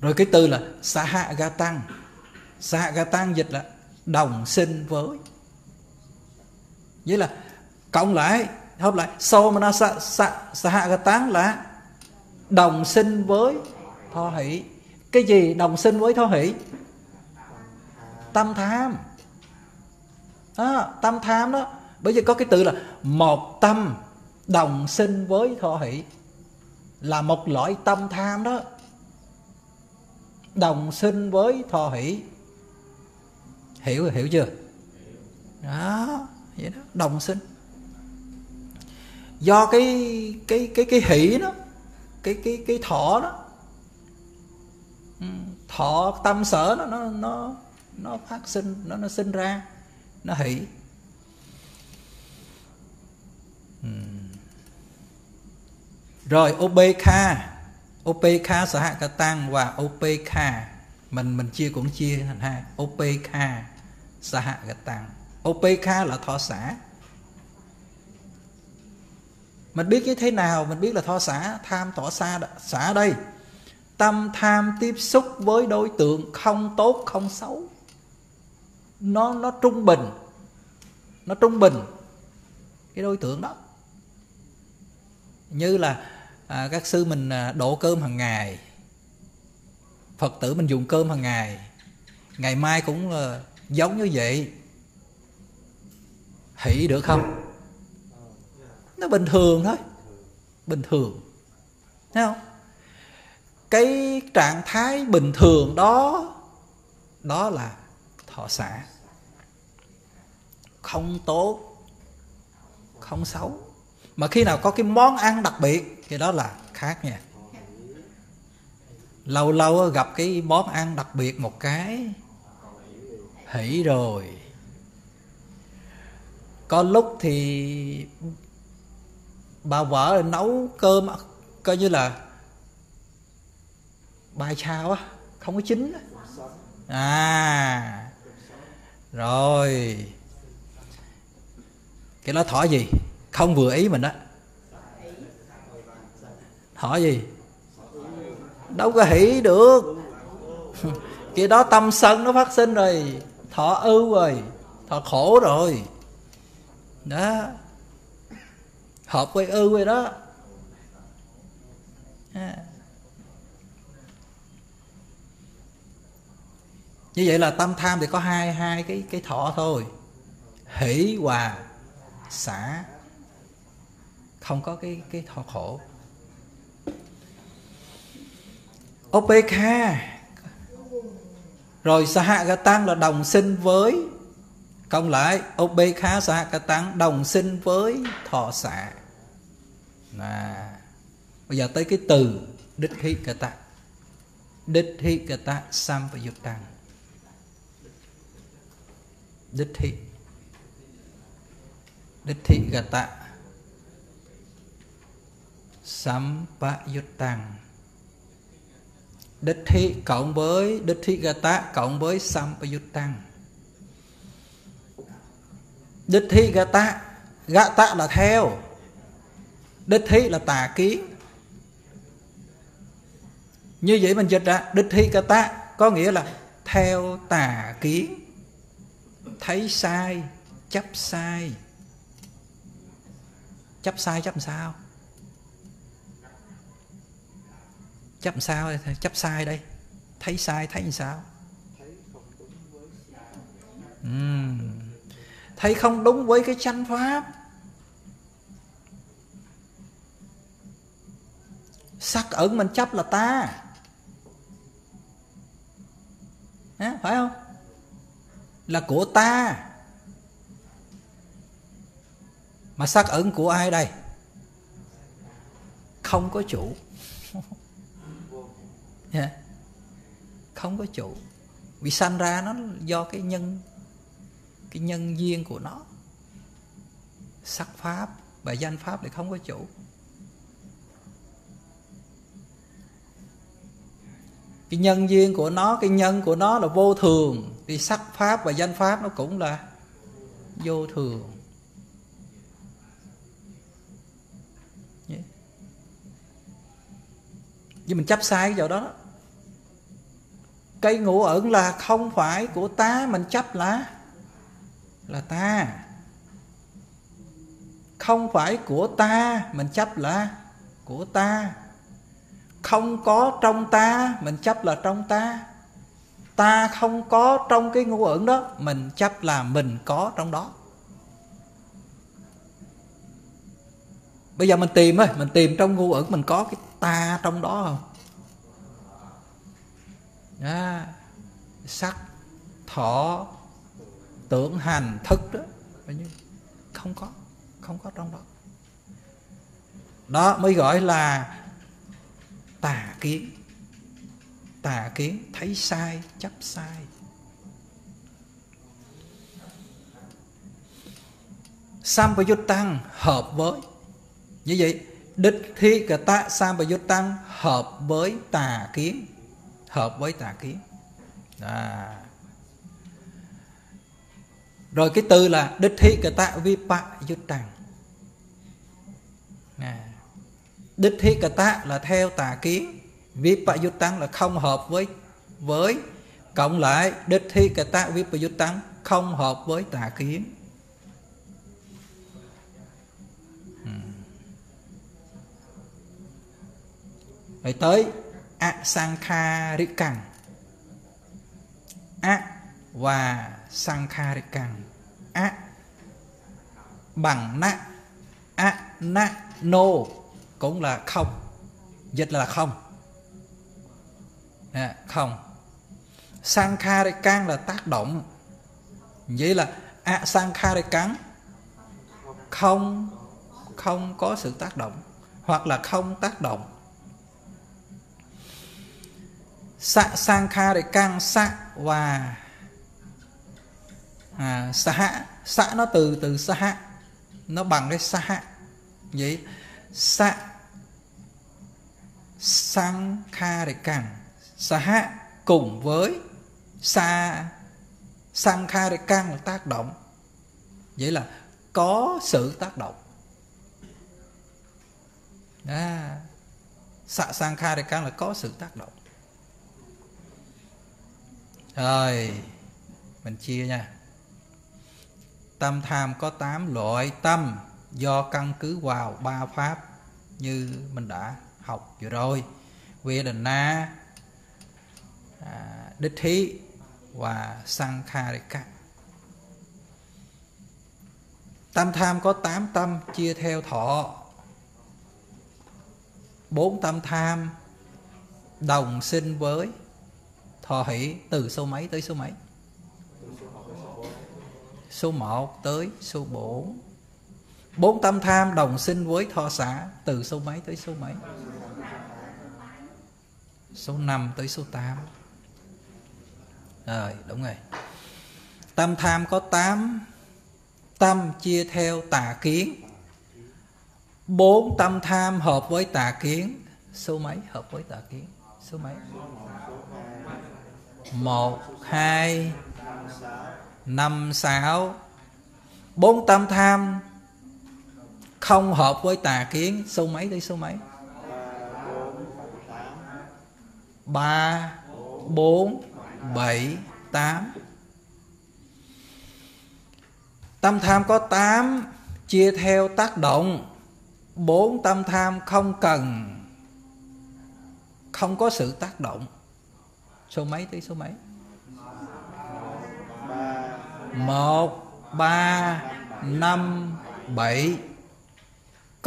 Rồi cái từ là sa hạ ga tăng sa hạ ga tăng dịch là đồng sinh với. Nghĩa là cộng lại hợp lại so mà nó sa sa sa hạ ga tăng là đồng sinh với thọ hỷ. Cái gì đồng sinh với thọ hỷ? Tâm tham. Đó, tâm tham đó. Bây giờ có cái từ là một tâm đồng sinh với thọ hỷ. Là một loại tâm tham đó. Đồng sinh với thọ hỷ. Hiểu hiểu chưa? Đó vậy đó đồng sinh. Do cái cái cái cái hỷ đó cái cái cái thọ đó. Ừ, thọ tâm sở đó, nó nó nó phát sinh, nó nó sinh ra, nó hỷ hmm. rồi opk opk xã hạ ca tăng và opk mình mình chia cũng chia thành hai. Opk xã hạ ca tăng opk là thọ xã mình biết như thế nào? Mình biết là thọ xã tham, thọ xa xã đây. Tâm tham tiếp xúc với đối tượng không tốt, không xấu nó nó trung bình. Nó trung bình cái đối tượng đó. Như là à, các sư mình à, đổ cơm hàng ngày. Phật tử mình dùng cơm hàng ngày. Ngày mai cũng là giống như vậy. Hỷ được không? Nó bình thường thôi. Bình thường. Thấy không? Cái trạng thái bình thường đó đó là họ xả. Không tốt, không xấu. Mà khi nào có cái món ăn đặc biệt, thì đó là khác nha. Lâu lâu gặp cái món ăn đặc biệt một cái, hỉ rồi. Có lúc thì bà vợ nấu cơm, coi như là bài sao á, không có chín à rồi. Cái đó thỏ gì? Không vừa ý mình đó thỏ gì? Đâu có hỷ được. Cái đó tâm sân nó phát sinh rồi. Thọ ưu rồi. Thọ khổ rồi. Đó. Hợp với ưu rồi đó. À. như vậy là tâm tham thì có hai hai cái cái thọ thôi. Hỷ hòa xả. Không có cái cái thọ khổ. Opekha rồi sahaga Tăng là đồng sinh với. Công lại Opekha sahaga Tăng đồng sinh với thọ xả. À, Bây giờ tới cái từ Đích Hí Kata Đích và Kata Sampayuttang Đích thị. Đích Hí Kata Sampayuttang Đích thị cộng với, Đích thị gà tạ cộng với Sampayuttang Đích thị gà tạ gà tạ là theo. Đích thị là tà kiến Như vậy mình dịch ra, Đích thị gà tạ có nghĩa là theo tà kiến Thấy sai Chấp sai. Chấp sai chấp sao? Chấp sao? Chấp sai đây. Thấy sai thấy như sao? Uhm. thấy không đúng với cái chánh pháp. Sắc ẩn mình chấp là ta. À, phải không? Là của ta. Mà sắc ẩn của ai đây? Không có chủ. Yeah. Dạ. Không có chủ. Vì sanh ra nó do cái nhân cái nhân duyên của nó. Sắc pháp và danh pháp thì không có chủ. Cái nhân duyên của nó cái nhân của nó là vô thường. Thì sắc pháp và danh pháp nó cũng là vô thường. Nhưng mình chấp sai cái chỗ đó, cây ngũ ẩn là không phải của ta mình chấp là là ta. Không phải của ta mình chấp là của ta không có trong ta mình chấp là trong ta. Ta không có trong cái ngũ ẩn đó mình chấp là mình có trong đó. Bây giờ mình tìm ơi mình tìm trong ngu ẩn mình có cái ta trong đó không? À, sắc thọ tưởng hành thức đó không có không có trong đó. Đó mới gọi là tà kiến. Tà kiến thấy sai, chấp sai. Sampayuttang hợp với. Như vậy, đích thi cả ta sam tăng hợp với tà kiến. Hợp với tà kiến. À. rồi cái từ là đích thi cả ta vi tăng à đích thi cả tạ là theo tà kiến. Vi tăng là không hợp với với. Cộng lại, đích thi cả tạ vi tăng không hợp với tà kiến. Hmm. Rồi tới a a và Sankharikang a bằng na, a na no cũng là không. Dịch là không. À, không. Can là tác động. Vậy là à, a cắn không không có sự tác động hoặc là không tác động. Sa sang kha để căng sa và à, sa hạ sa nó từ từ sa hạ nó bằng cái sa hạ vậy sa sang kha để cản, sa hạ cùng với sa sang kha để căng là tác động. Vậy là có sự tác động. À, xạ sang kha để căng là có sự tác động. Rồi mình chia nha. Tâm tham có 8 loại. Tâm do căn cứ vào ba pháp như mình đã học vừa rồi. Vedana à, Đích Thí và Sankarika tam tham có tám tâm chia theo thọ. Bốn tâm tham đồng sinh với thọ hỷ từ số mấy tới số mấy? Số 1 tới số 4 bốn tâm tham đồng sinh với thọ xã từ số mấy tới số mấy? Số 5 tới số 8 rồi, đúng rồi. Tâm tham có 8 tâm chia theo tà kiến. Bốn tâm tham hợp với tà kiến. Số mấy hợp với tà kiến? Số mấy? Một, hai, năm, sáu. Bốn tâm tham không hợp với tà kiến, số mấy tới số mấy? Ba, bốn, bảy, tám. Tâm tham có tám, chia theo tác động. Bốn tâm tham không cần, không có sự tác động. Số mấy tới số mấy? Một, ba, năm, bảy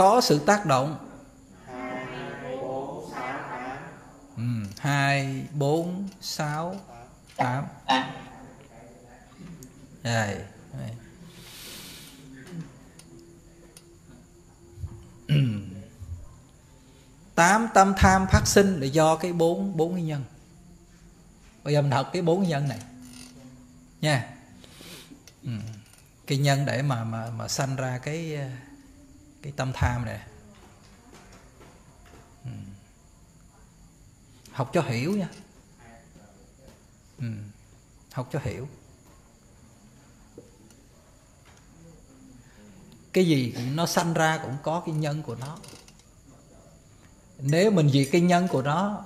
có sự tác động. Ừ, hai, bốn, sáu, tám. Rồi tám tâm tham phát sinh là do cái bốn bốn nguyên nhân. Bây giờ mình học cái bốn nguyên nhân này. Nha. Ừ. cái nhân để mà mà mà sanh ra cái cái tâm tham này. Ừ. học cho hiểu nha. Ừ. học cho hiểu. Cái gì nó sanh ra cũng có cái nhân của nó. Nếu mình diệt cái nhân của nó,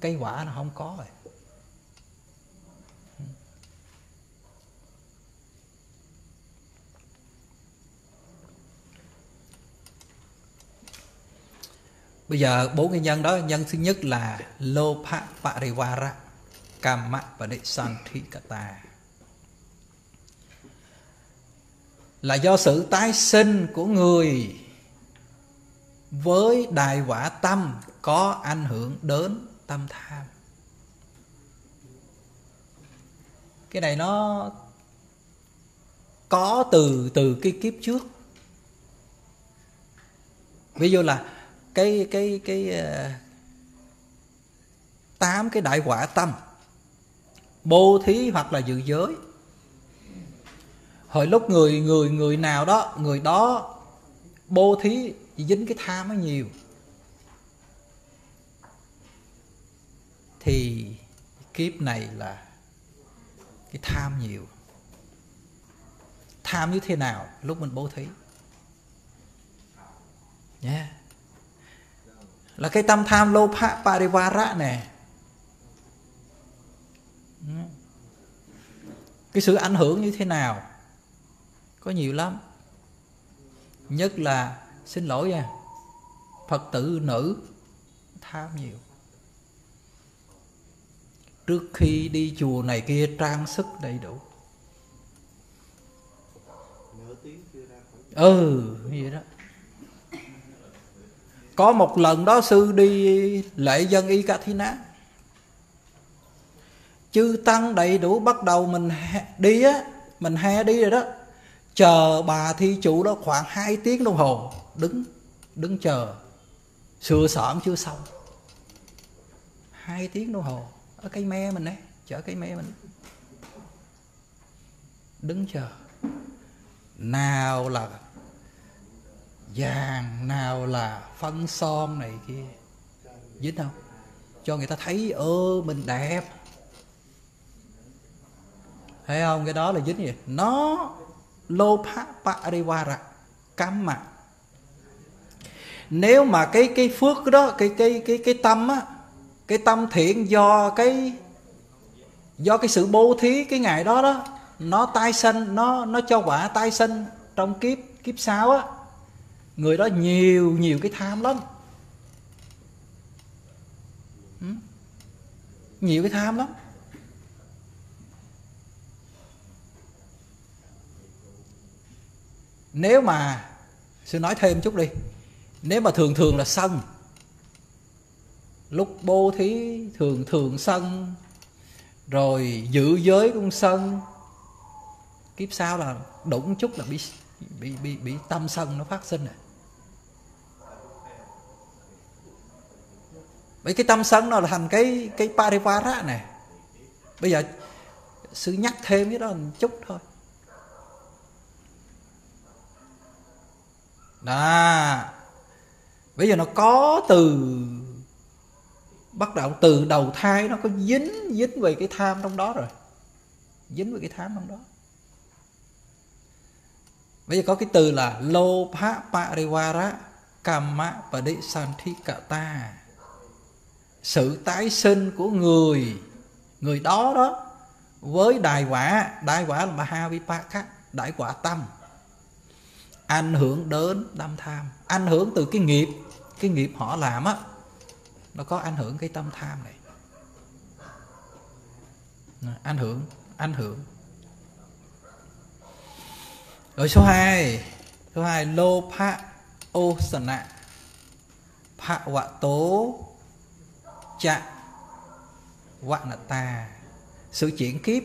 cái quả nó không có rồi. Bây giờ bốn cái nhân đó, Nhân thứ nhất là Lopha Parivara Kama và Nisanthikata Là do sự tái sinh của người Với đài quả tâm Có ảnh hưởng đến tâm tham. Cái này nó Có từ từ cái kiếp trước. Ví dụ là cái cái cái ờ, tám cái đại quả tâm. Bố thí hoặc là dự giới. Hồi lúc người người người nào đó, người đó bố thí dính cái tham nó nhiều, thì kiếp này là cái tham nhiều. Tham như thế nào? Lúc mình bố thí. Nhé yeah là cái tâm tham lô phạ parivara nè. Cái sự ảnh hưởng như thế nào? Có nhiều lắm. Nhất là xin lỗi nha phật tử nữ tham nhiều. Trước khi đi chùa này kia trang sức đầy đủ. Ừ như vậy đó có một lần đó sư đi lễ dân y ca thi ná. Chư tăng đầy đủ bắt đầu mình đi á, mình he đi rồi đó. Chờ bà thi chủ đó khoảng 2 tiếng đồng hồ, đứng đứng chờ. Sửa soạn chưa xong. Hai tiếng đồng hồ, ở cây me mình đấy chở cây me mình. Đứng chờ. Nào là vàng nào là phân son này kia. Dính không? Cho người ta thấy, ơ, mình đẹp. Thấy không? Cái đó là dính gì? Nó lô pariwara cám cắm mặt. Nếu mà cái cái phước đó, cái cái cái cái tâm á, cái tâm thiện do cái do cái sự bố thí cái ngày đó đó, nó tai sinh, nó nó cho quả tai sinh trong kiếp kiếp sau á người đó nhiều nhiều cái tham lắm ừ? nhiều cái tham lắm nếu mà sư nói thêm chút đi nếu mà thường thường là sân, lúc bố thí thường thường sân, rồi giữ giới cũng sân, kiếp sau là đụng chút là bị bị bị bị tâm sân nó phát sinh này. Vậy cái tâm sân nó là thành cái cái parivara này. Bây giờ sư nhắc thêm cái đó một chút thôi. Đó. Bây giờ nó có từ, bắt đầu từ đầu thai nó có dính dính về cái tham trong đó rồi. Dính về cái tham trong đó. Bây giờ có cái từ là lopha parivara kamma ta sự tái sinh của người người đó đó, với đại quả đại quả là mahavipaka, đại quả tâm. Ảnh hưởng đến tâm tham. Ảnh hưởng từ cái nghiệp cái nghiệp họ làm á, nó có ảnh hưởng cái tâm tham này. Ảnh hưởng ảnh hưởng. Rồi số 2 số 2 lô pha ô sana pha tố chạ vạ là ta. Sự chuyển kiếp.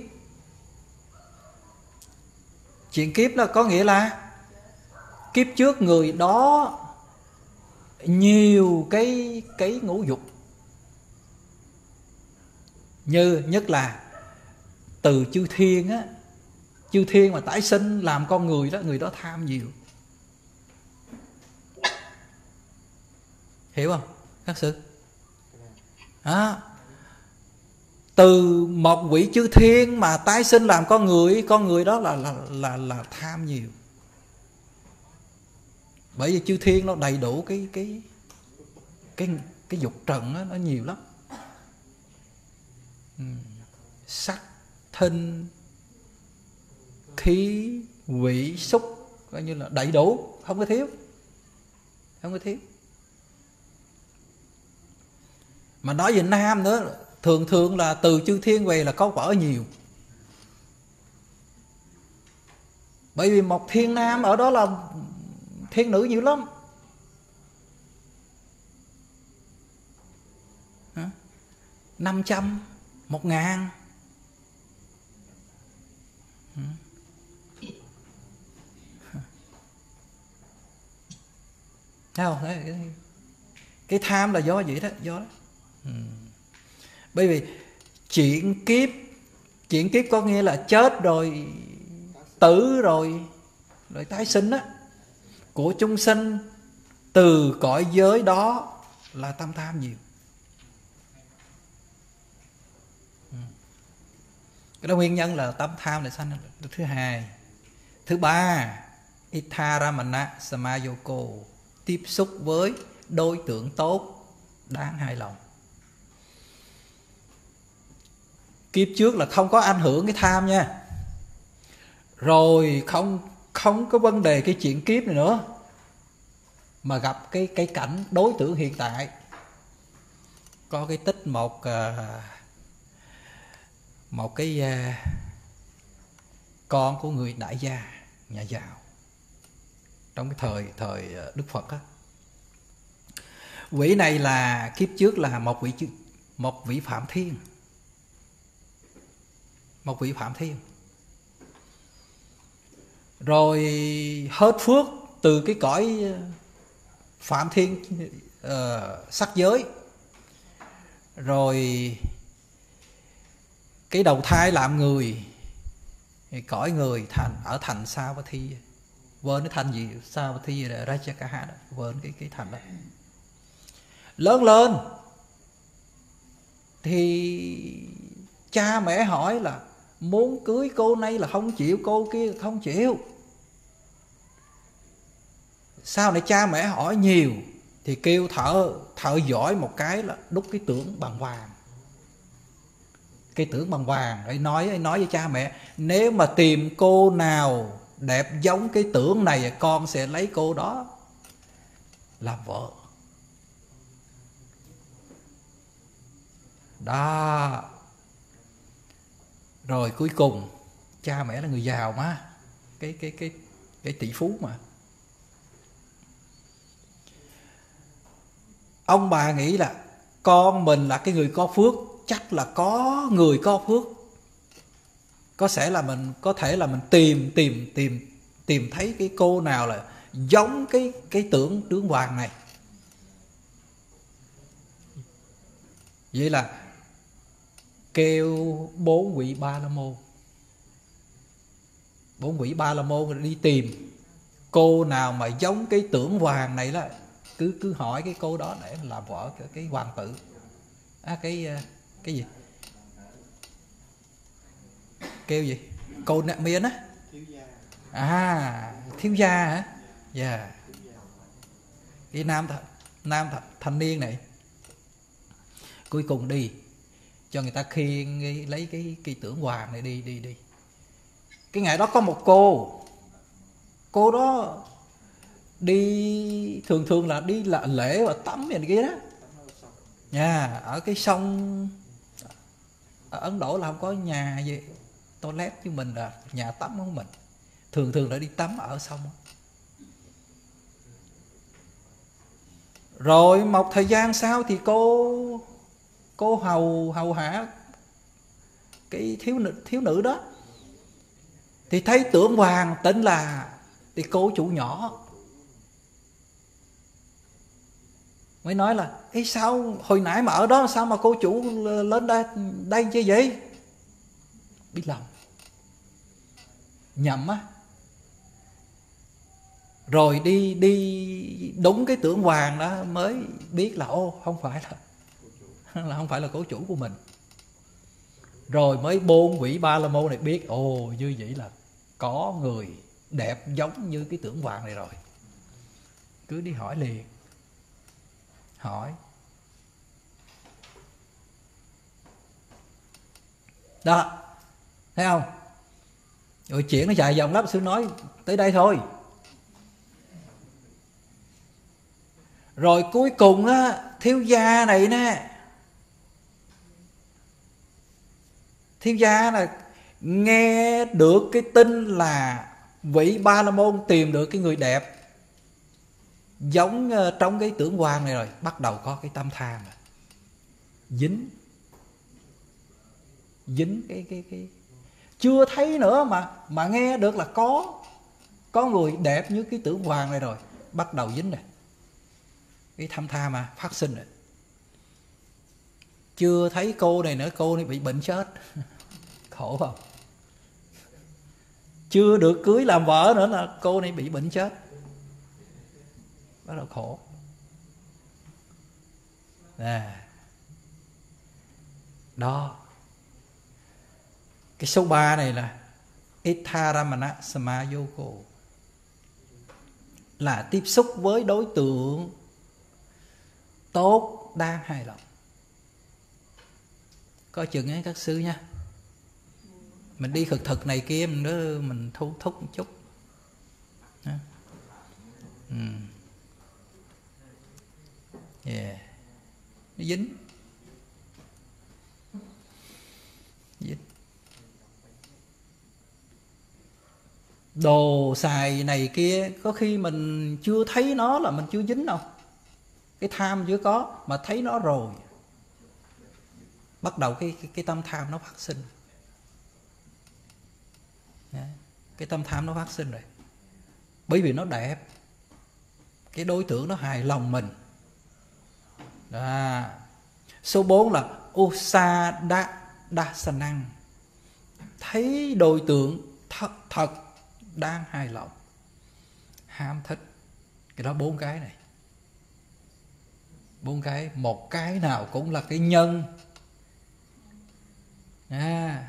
Chuyển kiếp là có nghĩa là kiếp trước người đó nhiều cái cái ngũ dục. Như nhất là từ chư thiên á, chư thiên mà tái sinh làm con người đó người đó tham nhiều. Hiểu không các sư? Đó. từ một vị chư thiên mà tái sinh làm con người con người đó là là là là tham nhiều. Bởi vì chư thiên nó đầy đủ cái cái cái cái dục trần đó, nó nhiều lắm. Ừ. Sắc thinh khí vị xúc coi như là đầy đủ. Không có thiếu. Không có thiếu. Mà nói về nam nữa thường thường là từ chư thiên về là có vợ nhiều. Bởi vì một thiên nam ở đó là thiên nữ nhiều lắm. Năm trăm một ngàn. Thấy không? Cái, cái tham là do gì đó, do đó. Ừ. Bởi vì chuyển kiếp chuyển kiếp có nghĩa là chết rồi, tử rồi rồi tái sinh á của chúng sinh từ cõi giới đó là tâm tham nhiều ừ. cái đó nguyên nhân là tâm tham lại sanh thứ hai thứ ba, itharamana samayoko tiếp xúc với đối tượng tốt đáng hài lòng kiếp trước là không có ảnh hưởng cái tham nha. Rồi không không có vấn đề cái chuyện kiếp này nữa, mà gặp cái cái cảnh đối tượng hiện tại. Có cái tích một ờ, một cái ờ, con của người đại gia, nhà giàu. Trong cái thời thời ờ, đức phật á. Vị này là, kiếp trước là một vị một vị phạm thiên một vị phạm thiên. Rồi hết phước từ cái cõi ờ, phạm thiên uh, sắc giới. Rồi cái đầu thai làm người cõi người thành ở thành sao và thi. Vơn cái thành gì sao thi gì cả Rajakaha đó vơn cái cái thành đó. Lớn lên thì cha mẹ hỏi là muốn cưới cô này là không chịu, cô kia không chịu. Sau này cha mẹ hỏi nhiều, thì kêu thợ thợ giỏi một cái là đúc cái tưởng bằng vàng. Cái tưởng bằng vàng ấy nói ấy nói với cha mẹ, nếu mà tìm cô nào đẹp giống cái tưởng này, con sẽ lấy cô đó làm vợ. Đó rồi cuối cùng, cha mẹ là người giàu mà. Cái cái cái cái tỷ phú mà. Ông bà nghĩ là con mình là cái người có phước, chắc là có người có phước. Có sẽ là mình, có thể là mình tìm tìm tìm tìm thấy cái cô nào là giống cái cái tưởng, tướng hoàng này. Vậy là kêu bốn quỷ ba la môn bốn quỷ ba la môn đi tìm. Cô nào mà giống cái tưởng hoàng này là cứ cứ hỏi cái cô đó để làm vợ cái, cái hoàng tử. À, cái à, cái gì? Kêu gì? Cô nạ miên á. À thiếu gia hả? Dạ. Yeah. cái nam thật nam thật thanh niên này. Cuối cùng đi cho người ta khi lấy cái cái tưởng hoàng này đi đi đi. Cái ngày đó có một cô. Cô đó đi, thường thường là đi là lễ và tắm gì kia đó. Nhà, ở cái sông, ở ấn độ là không có nhà gì, toilet như mình là nhà tắm của mình. Thường thường là đi tắm ở sông. Rồi một thời gian sau thì cô cô hầu hầu hạ cái thiếu nữ thiếu nữ đó. Thì thấy tưởng hoàng tên là, thì cô chủ nhỏ mới nói là, Ê, sao hồi nãy mà ở đó, sao mà cô chủ lên đây đây như vậy? Biết lòng. Nhầm á. Rồi đi đi đúng cái tưởng hoàng đó mới biết là, ô, không phải là là không phải là cố chủ của mình. Rồi mới bốn quỷ ba la môn này biết, ồ, như vậy là có người đẹp giống như cái tưởng vàng này rồi. Cứ đi hỏi liền. Hỏi. Đó, thấy không? Rồi chuyện nó dài dòng lắm, sư nói tới đây thôi. Rồi cuối cùng á, thiếu gia này nè thiên gia là nghe được cái tin là vị ba la môn tìm được cái người đẹp, giống ờ, trong cái tưởng hoàng này rồi, bắt đầu có cái tâm tham rồi. Dính dính cái cái cái, chưa thấy nữa mà mà nghe được là có có người đẹp như cái tưởng hoàng này rồi, bắt đầu dính này cái tham tham mà phát sinh rồi chưa thấy cô này nữa, cô này bị bệnh chết. Khổ không? Chưa được cưới làm vợ nữa là cô này bị bệnh chết. Bắt đầu khổ. À. đó. Cái số 3 này là Itharamana Samayoko là tiếp xúc với đối tượng tốt đang hài lòng có chừng ấy, các sư nha mình đi thực thực này kia, mình nữa mình thu thúc một chút. Ừ. yeah. nó dính. Dính. Đồ xài này kia, có khi mình chưa thấy nó là mình chưa dính đâu. Cái tham chưa có, mà thấy nó rồi bắt đầu cái cái, cái tâm tham nó phát sinh. Cái tâm tham nó phát sinh rồi. Bởi vì nó đẹp. Cái đối tượng nó hài lòng mình. Đó. số 4 là usada dasanang thấy đối tượng thật thật đang hài lòng. Ham thích. Cái đó bốn cái này. Bốn cái. Một cái nào cũng là cái nhân à,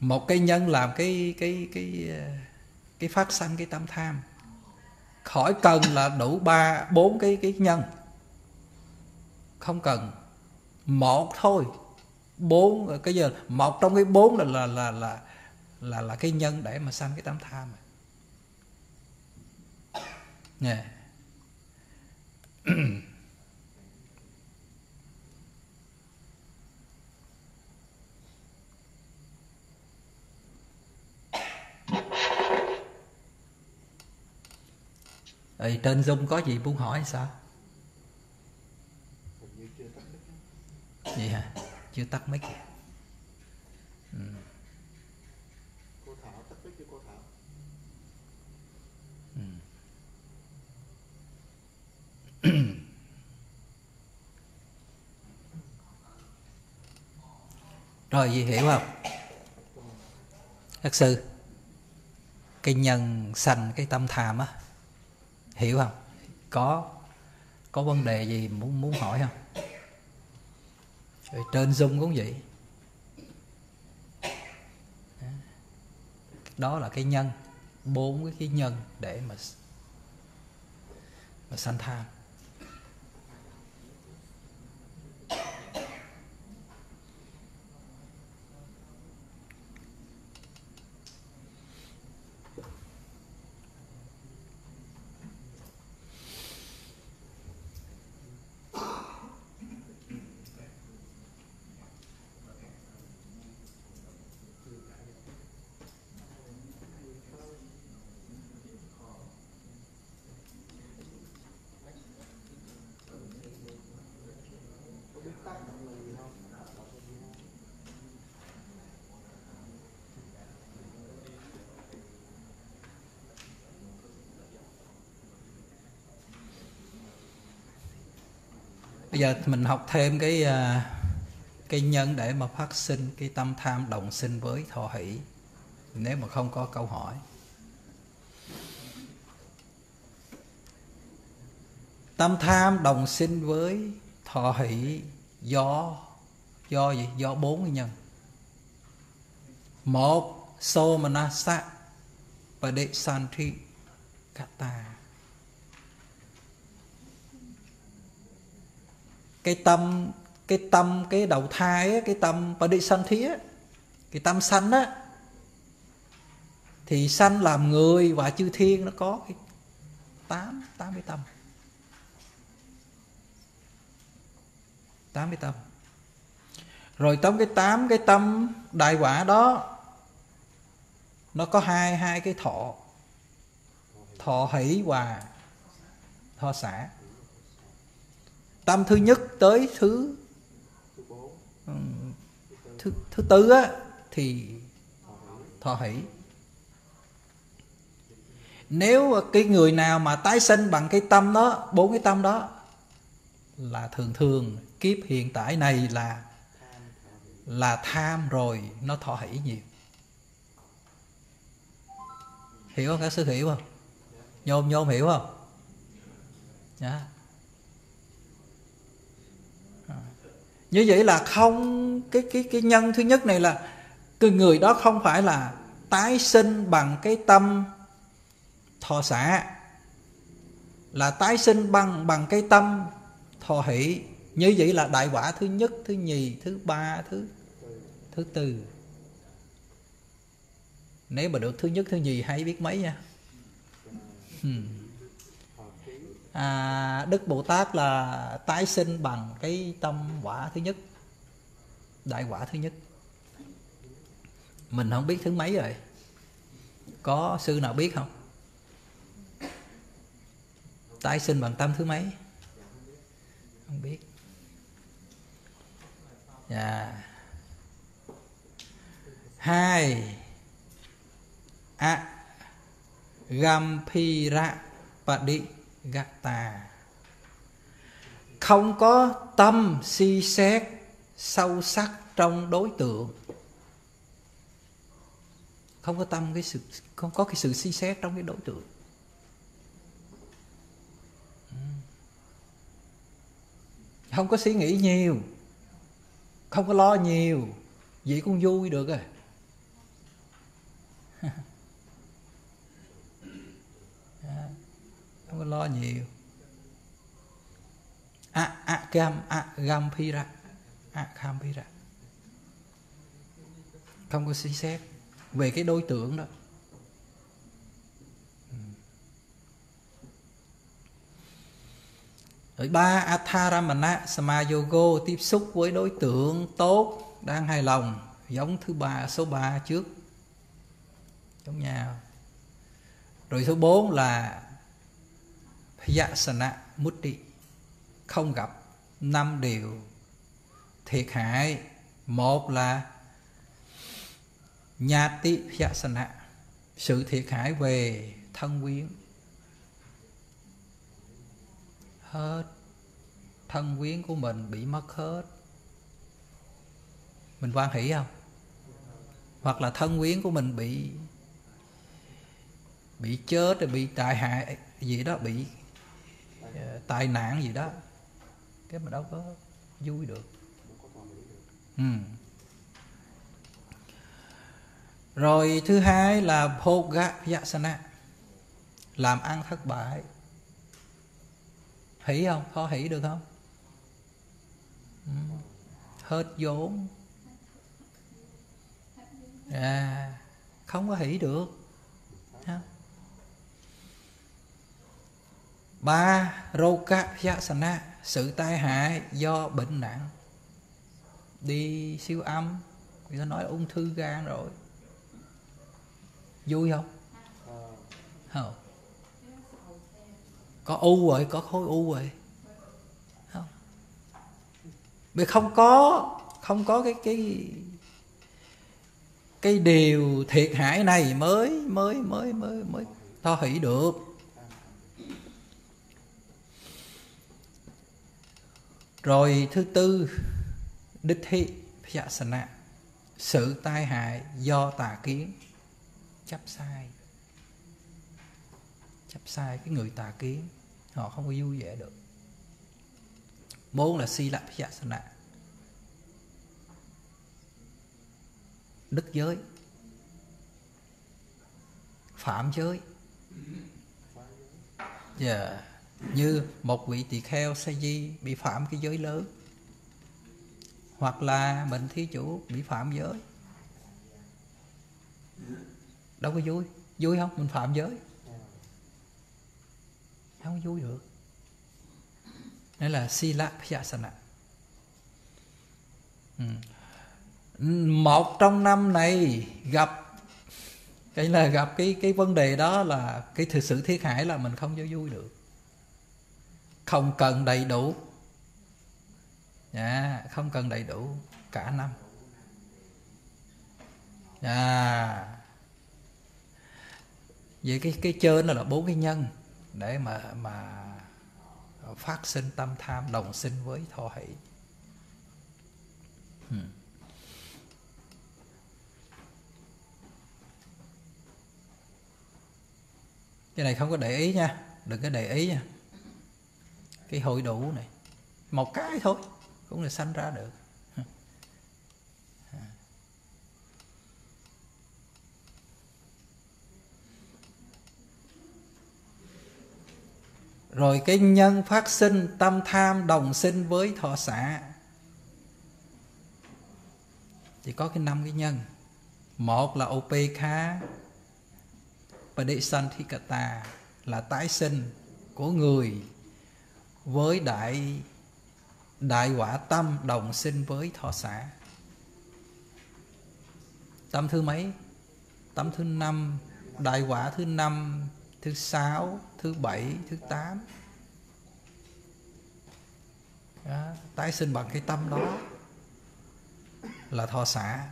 một cái nhân làm cái cái cái ờ, cái phát sanh cái tâm tham. Khỏi cần là đủ ba bốn cái cái nhân. Không cần. Một thôi. Bốn ờ, cái giờ một trong cái bốn là là là là là là cái nhân để mà sanh cái tâm tham nè. Ê, trên dung có gì muốn hỏi sao? Vậy hả? Chưa tắt mấy kìa. Ừ. thảo rồi gì hiểu không? Các sư cái nhân sanh cái tâm tham á hiểu không? Có có vấn đề gì muốn muốn hỏi không? Rồi trên zoom cũng vậy. Đó là cái nhân, bốn cái cái nhân để mà mà sanh tham. Bây giờ mình học thêm cái à, cái nhân để mà phát sinh cái tâm tham đồng sinh với thọ hỷ, nếu mà không có câu hỏi. Tâm tham đồng sinh với thọ hỷ do do gì? Do bốn nhân. Một somanasa santhi kata cái tâm cái tâm cái đầu thai ấy, cái tâm và đi sanh thí ấy, cái tâm sanh á thì sanh làm người và chư thiên nó có cái tám tám cái tâm. Tám cái tâm. Rồi trong cái tám cái tâm đại quả đó nó có hai hai cái thọ. Thọ hỷ và thọ xả tâm thứ nhất tới thứ thứ thứ tư á, thì thọ hỷ. Nếu cái người nào mà tái sinh bằng cái tâm đó, bốn cái tâm đó, là thường thường kiếp hiện tại này là là tham rồi, nó thọ hỷ nhiều. Hiểu không? Các sư hiểu không? Nhôm nhôm hiểu không? Yeah. Như vậy là không, cái cái cái nhân thứ nhất này là cái người đó không phải là tái sinh bằng cái tâm thọ xả, là tái sinh bằng bằng cái tâm thọ hỷ. Như vậy là đại quả thứ nhất, thứ nhì, thứ ba, thứ thứ tư. Nếu mà được thứ nhất, thứ nhì, hay biết mấy nha. Hmm à, đức bồ tát là tái sinh bằng cái tâm quả thứ nhất đại quả thứ nhất. Mình không biết thứ mấy rồi. Có sư nào biết không? Tái sinh bằng tâm thứ mấy? Không biết. Dạ. Yeah. hai. A. Gampira padi gata. Không có tâm si xét sâu sắc trong đối tượng. Không có tâm cái sự, không có cái sự si xét trong cái đối tượng. Ừ. Không có suy nghĩ nhiều. Không có lo nhiều. Vậy cũng vui được rồi. không có lo nhiều. A a gam a gam pira a gam pira không có suy xét về cái đối tượng đó. Rồi ba, Atharamana, Samayogo, tiếp xúc với đối tượng tốt, đang hài lòng. Giống thứ ba, số 3 trước. Giống nhau. Rồi số 4 là Yasana Mutti. Không gặp năm điều thiệt hại. Một là nhati Yasana, sự thiệt hại về thân quyến. Hết. Thân quyến của mình bị mất hết. Mình quan hỷ không? Hoặc là thân quyến của mình bị bị chết rồi bị tai hại gì đó, bị tai nạn gì đó cái mà đâu có vui được. Ừ. rồi thứ hai là bhoga yasana làm ăn thất bại. Hỷ không? Khó hỷ được không? Ừ. hết vốn. À, không có hỷ được. Ba roka yasana sự tai hại do bệnh nặng. Đi siêu âm người ta nói ung thư gan rồi. Vui không? Không. Có u rồi có khối u rồi. Không. Vì không có không có cái cái cái điều thiệt hại này mới mới mới mới mới to hỷ được rồi thứ tư, đích thị Vyasana sự tai hại do tà kiến. Chấp sai. Chấp sai cái người tà kiến, họ không có vui vẻ được. Bốn là si lạc Vyasana đức giới. Phạm giới. Dạ. yeah như một vị tỳ kheo sa di bị phạm cái giới lớn, hoặc là mình thí chủ bị phạm giới. Đâu có vui. Vui không? Mình phạm giới. Không vui được. Nên là sila phyasana ừ. Một trong năm này gặp, cái là gặp cái cái vấn đề đó là cái thực sự thiết hại là mình không cho vui được không cần đầy đủ. À, không cần đầy đủ cả năm. À, vậy cái cái trên là bốn cái nhân để mà mà phát sinh tâm tham đồng sinh với thọ hỷ. Hmm. cái này không có để ý nha. Đừng có để ý nha cái hội đủ này. Một cái thôi, cũng là sanh ra được. Rồi cái nhân phát sinh tâm tham đồng sinh với thọ xạ. Thì có cái năm cái nhân. Một là opekha Padesanthikkata, là tái sinh của người với đại đại quả tâm đồng sinh với thọ xã tâm thứ mấy? Tâm thứ năm. Đại quả thứ năm thứ sáu thứ bảy thứ tám. Đó, tái sinh bằng cái tâm đó là thọ xã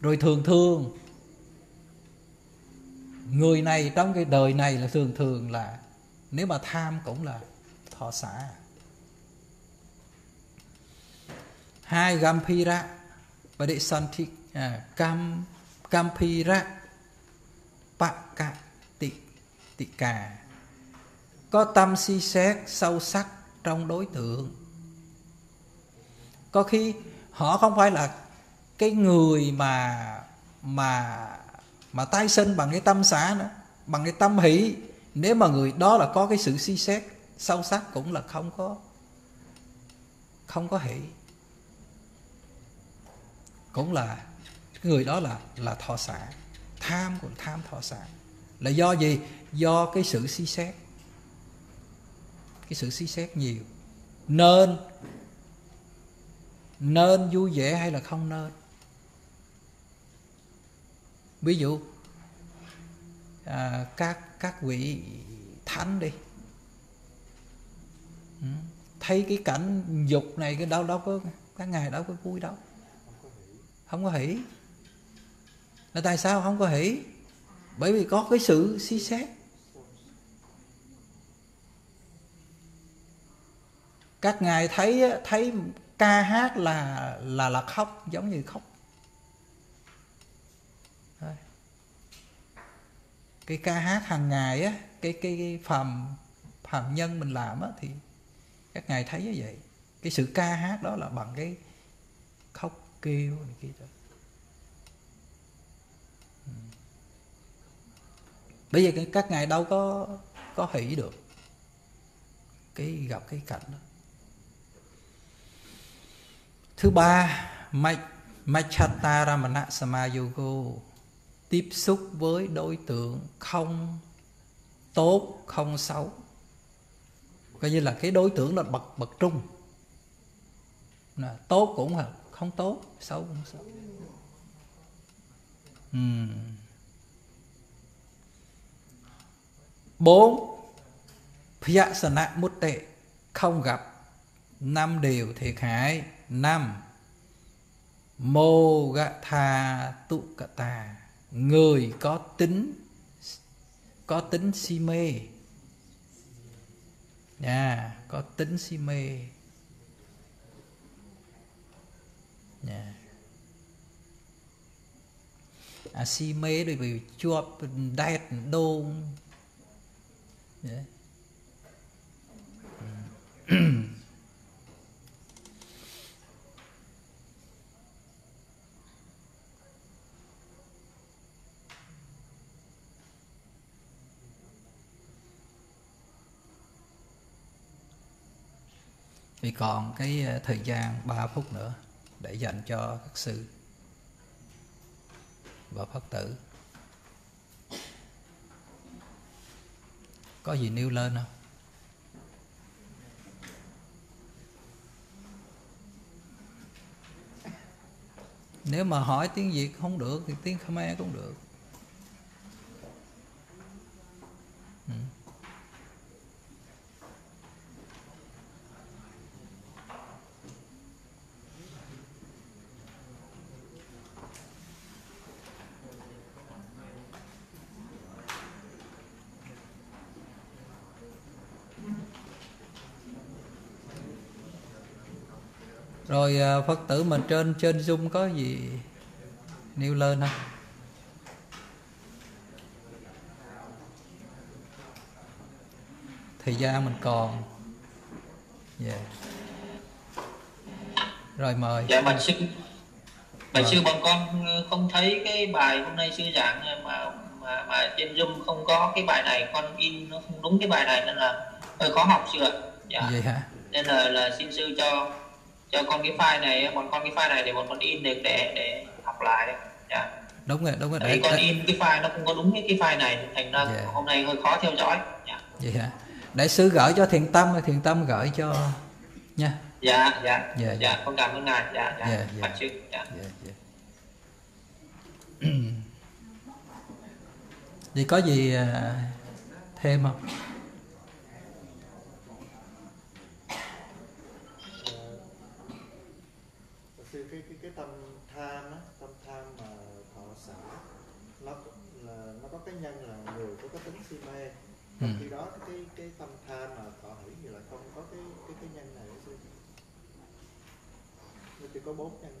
rồi thường thường người này trong cái đời này là thường thường là nếu mà tham cũng là thọ xã hai gampira và đệ santhi à, cam campira pakka tị tị cà có tâm si xét sâu sắc trong đối tượng. Có khi họ không phải là cái người mà mà mà tái sinh bằng cái tâm xã nữa bằng cái tâm hỷ. Nếu mà người đó là có cái sự suy xét sâu sắc cũng là không có không có hỷ. Cũng là người đó là là thọ xả tham cũng tham thọ xả là do gì? Do cái sự suy xét. Cái sự suy xét nhiều. Nên nên vui vẻ hay là không nên? Ví dụ à, các các vị thánh đi thấy cái cảnh dục này cái đâu đâu có các ngài đâu có vui đâu. Không có hỷ. Là tại sao không có hỷ? Bởi vì có cái sự suy xét. Các ngài thấy thấy ca hát là là là khóc giống như khóc. Cái ca hát hàng ngày á cái cái, cái phàm phàm nhân mình làm á thì các ngài thấy như vậy, cái sự ca hát đó là bằng cái khóc kêu này kia đó. Ừ. Bây giờ các ngài đâu có có hỷ được cái gặp cái cảnh đó. Thứ ba Machata Ramana Samayogo tiếp xúc với đối tượng không tốt, không xấu coi như là cái đối tượng là bậc bậc trung. Là tốt cũng là không tốt, xấu cũng xấu. Uhm. bốn. Phiyasana mút tệ không gặp. Năm điều thiệt hại. Năm. Mô gạ tha tụ cạ tà người có tính có tính si mê nha có tính si mê. Nha à, si mê đối với chuột đẹp đôn. Yeah. Dạ. Ừ. vì còn cái ờ, thời gian 3 phút nữa để dành cho các sư. Và phật tử. Có gì nêu lên không? Nếu mà hỏi tiếng việt không được thì tiếng khmer cũng được ừ rồi à, phật tử mình trên trên zoom có gì nêu lên không? Thời gian mình còn. Yeah. Dạ. rồi mời. Dạ bạch sư bạch sư bọn con không thấy cái bài hôm nay sư giảng mà mà mà trên zoom không có cái bài này con in nó không đúng cái bài này nên là hơi khó học ạ. Dạ. Vậy hả? Nên là là xin sư cho cho con cái file này bọn con cái file này để bọn con in được để để học lại dạ đúng rồi đúng rồi đấy con in cái file nó không có đúng cái cái file này thành ra yeah. Dạ. hôm nay hơi khó theo dõi dạ. vậy hả để sư gửi cho thiền tâm thiền tâm gửi cho nha dạ dạ dạ, dạ. dạ. con cảm ơn ngài dạ dạ, dạ, dạ. dạ. dạ, thì có gì à, thêm không ừ. khi đó cái cái tâm tham mà thọ hỷ thì là không có cái cái cái nhân này sư nó chỉ có bốn nhân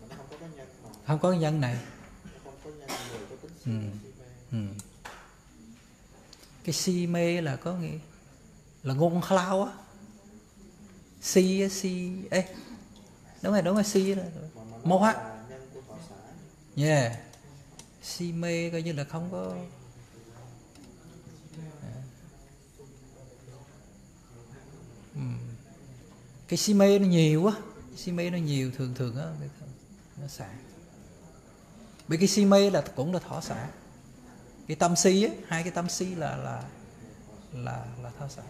mà nó không có cái nhân mà không có nhân này. nó không có nhân người có tính si, ừ. si mê. Ừ. cái si mê là có nghĩa là ngôn khlau á. Si si ê đúng rồi đúng rồi si là mô há yeah. Si mê coi như là không có. Cái si mê nó nhiều quá si mê nó nhiều thường thường á nó xả. Bởi cái si mê là cũng là thọ xả. Cái tâm si á, hai cái tâm si là là là là thọ xả.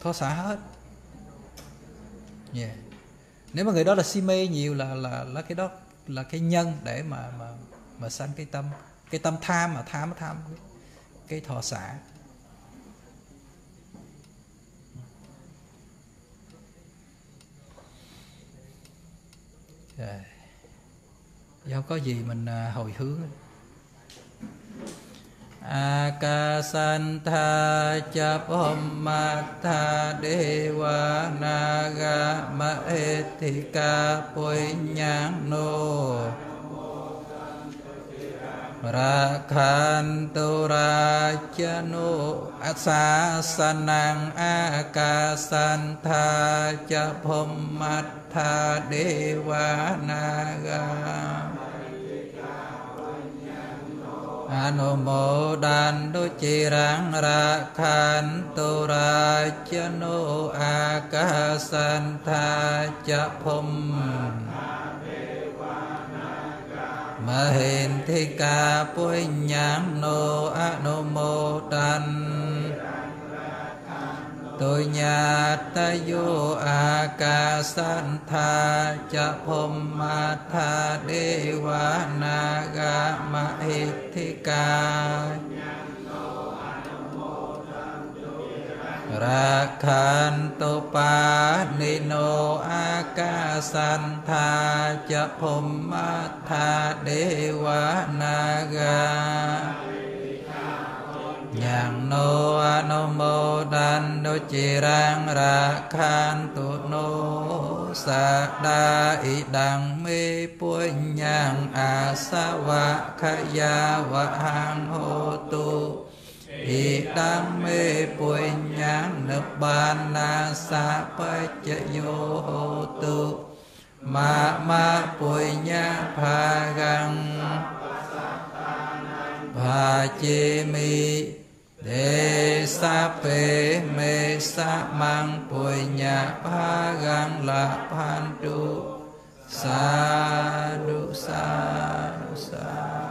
Thọ xả hết. Yeah. nếu mà người đó là si mê nhiều là là là cái đó là cái nhân để mà mà mà sanh cái tâm. Cái tâm tham mà tham tham cái thọ xả. rồi do có gì mình à, hồi hướng Akasantha chapommatha dewa naga mahethika punyang no រាខន្តរាជនុអសាសនាងអាកាសន្ធាចភមមថាទេវានាកាអនុមោដានទុជារាងរាខានតុរាជនុអាកាសន្ធាចភមមថាទេ าจะพมมัทธาเดวานากา อนุโมดันตุจิรังราคันตุราชโนอากาสันทาจะพมมหินทิกาปุญญังโนอนุโมดันตุญาตโยอากาสันทาจะพมมาทาเดวานากามหิทิกา ราคันตุปานิโนอากาสันทาจะพมมาทาเดวานากา រាខានតុបានិโนអាកាសន្ធាចភុមថាទេវនាកាយ៉ាងណោអនុមោទនទុជារាងរាខានទុណោសាដាអ៊ីដាំងមេពុញ្ញាអាសវៈខយាវហាងហោទុ Ý đam mê bụi nhãn nập bàn na sa pa chạ vô hô tu Ma ma bụi nhã pha găng Pha chê mi Đề sa phê mê sa mang bụi nhã pha găng là phan tu Sa du sa du sa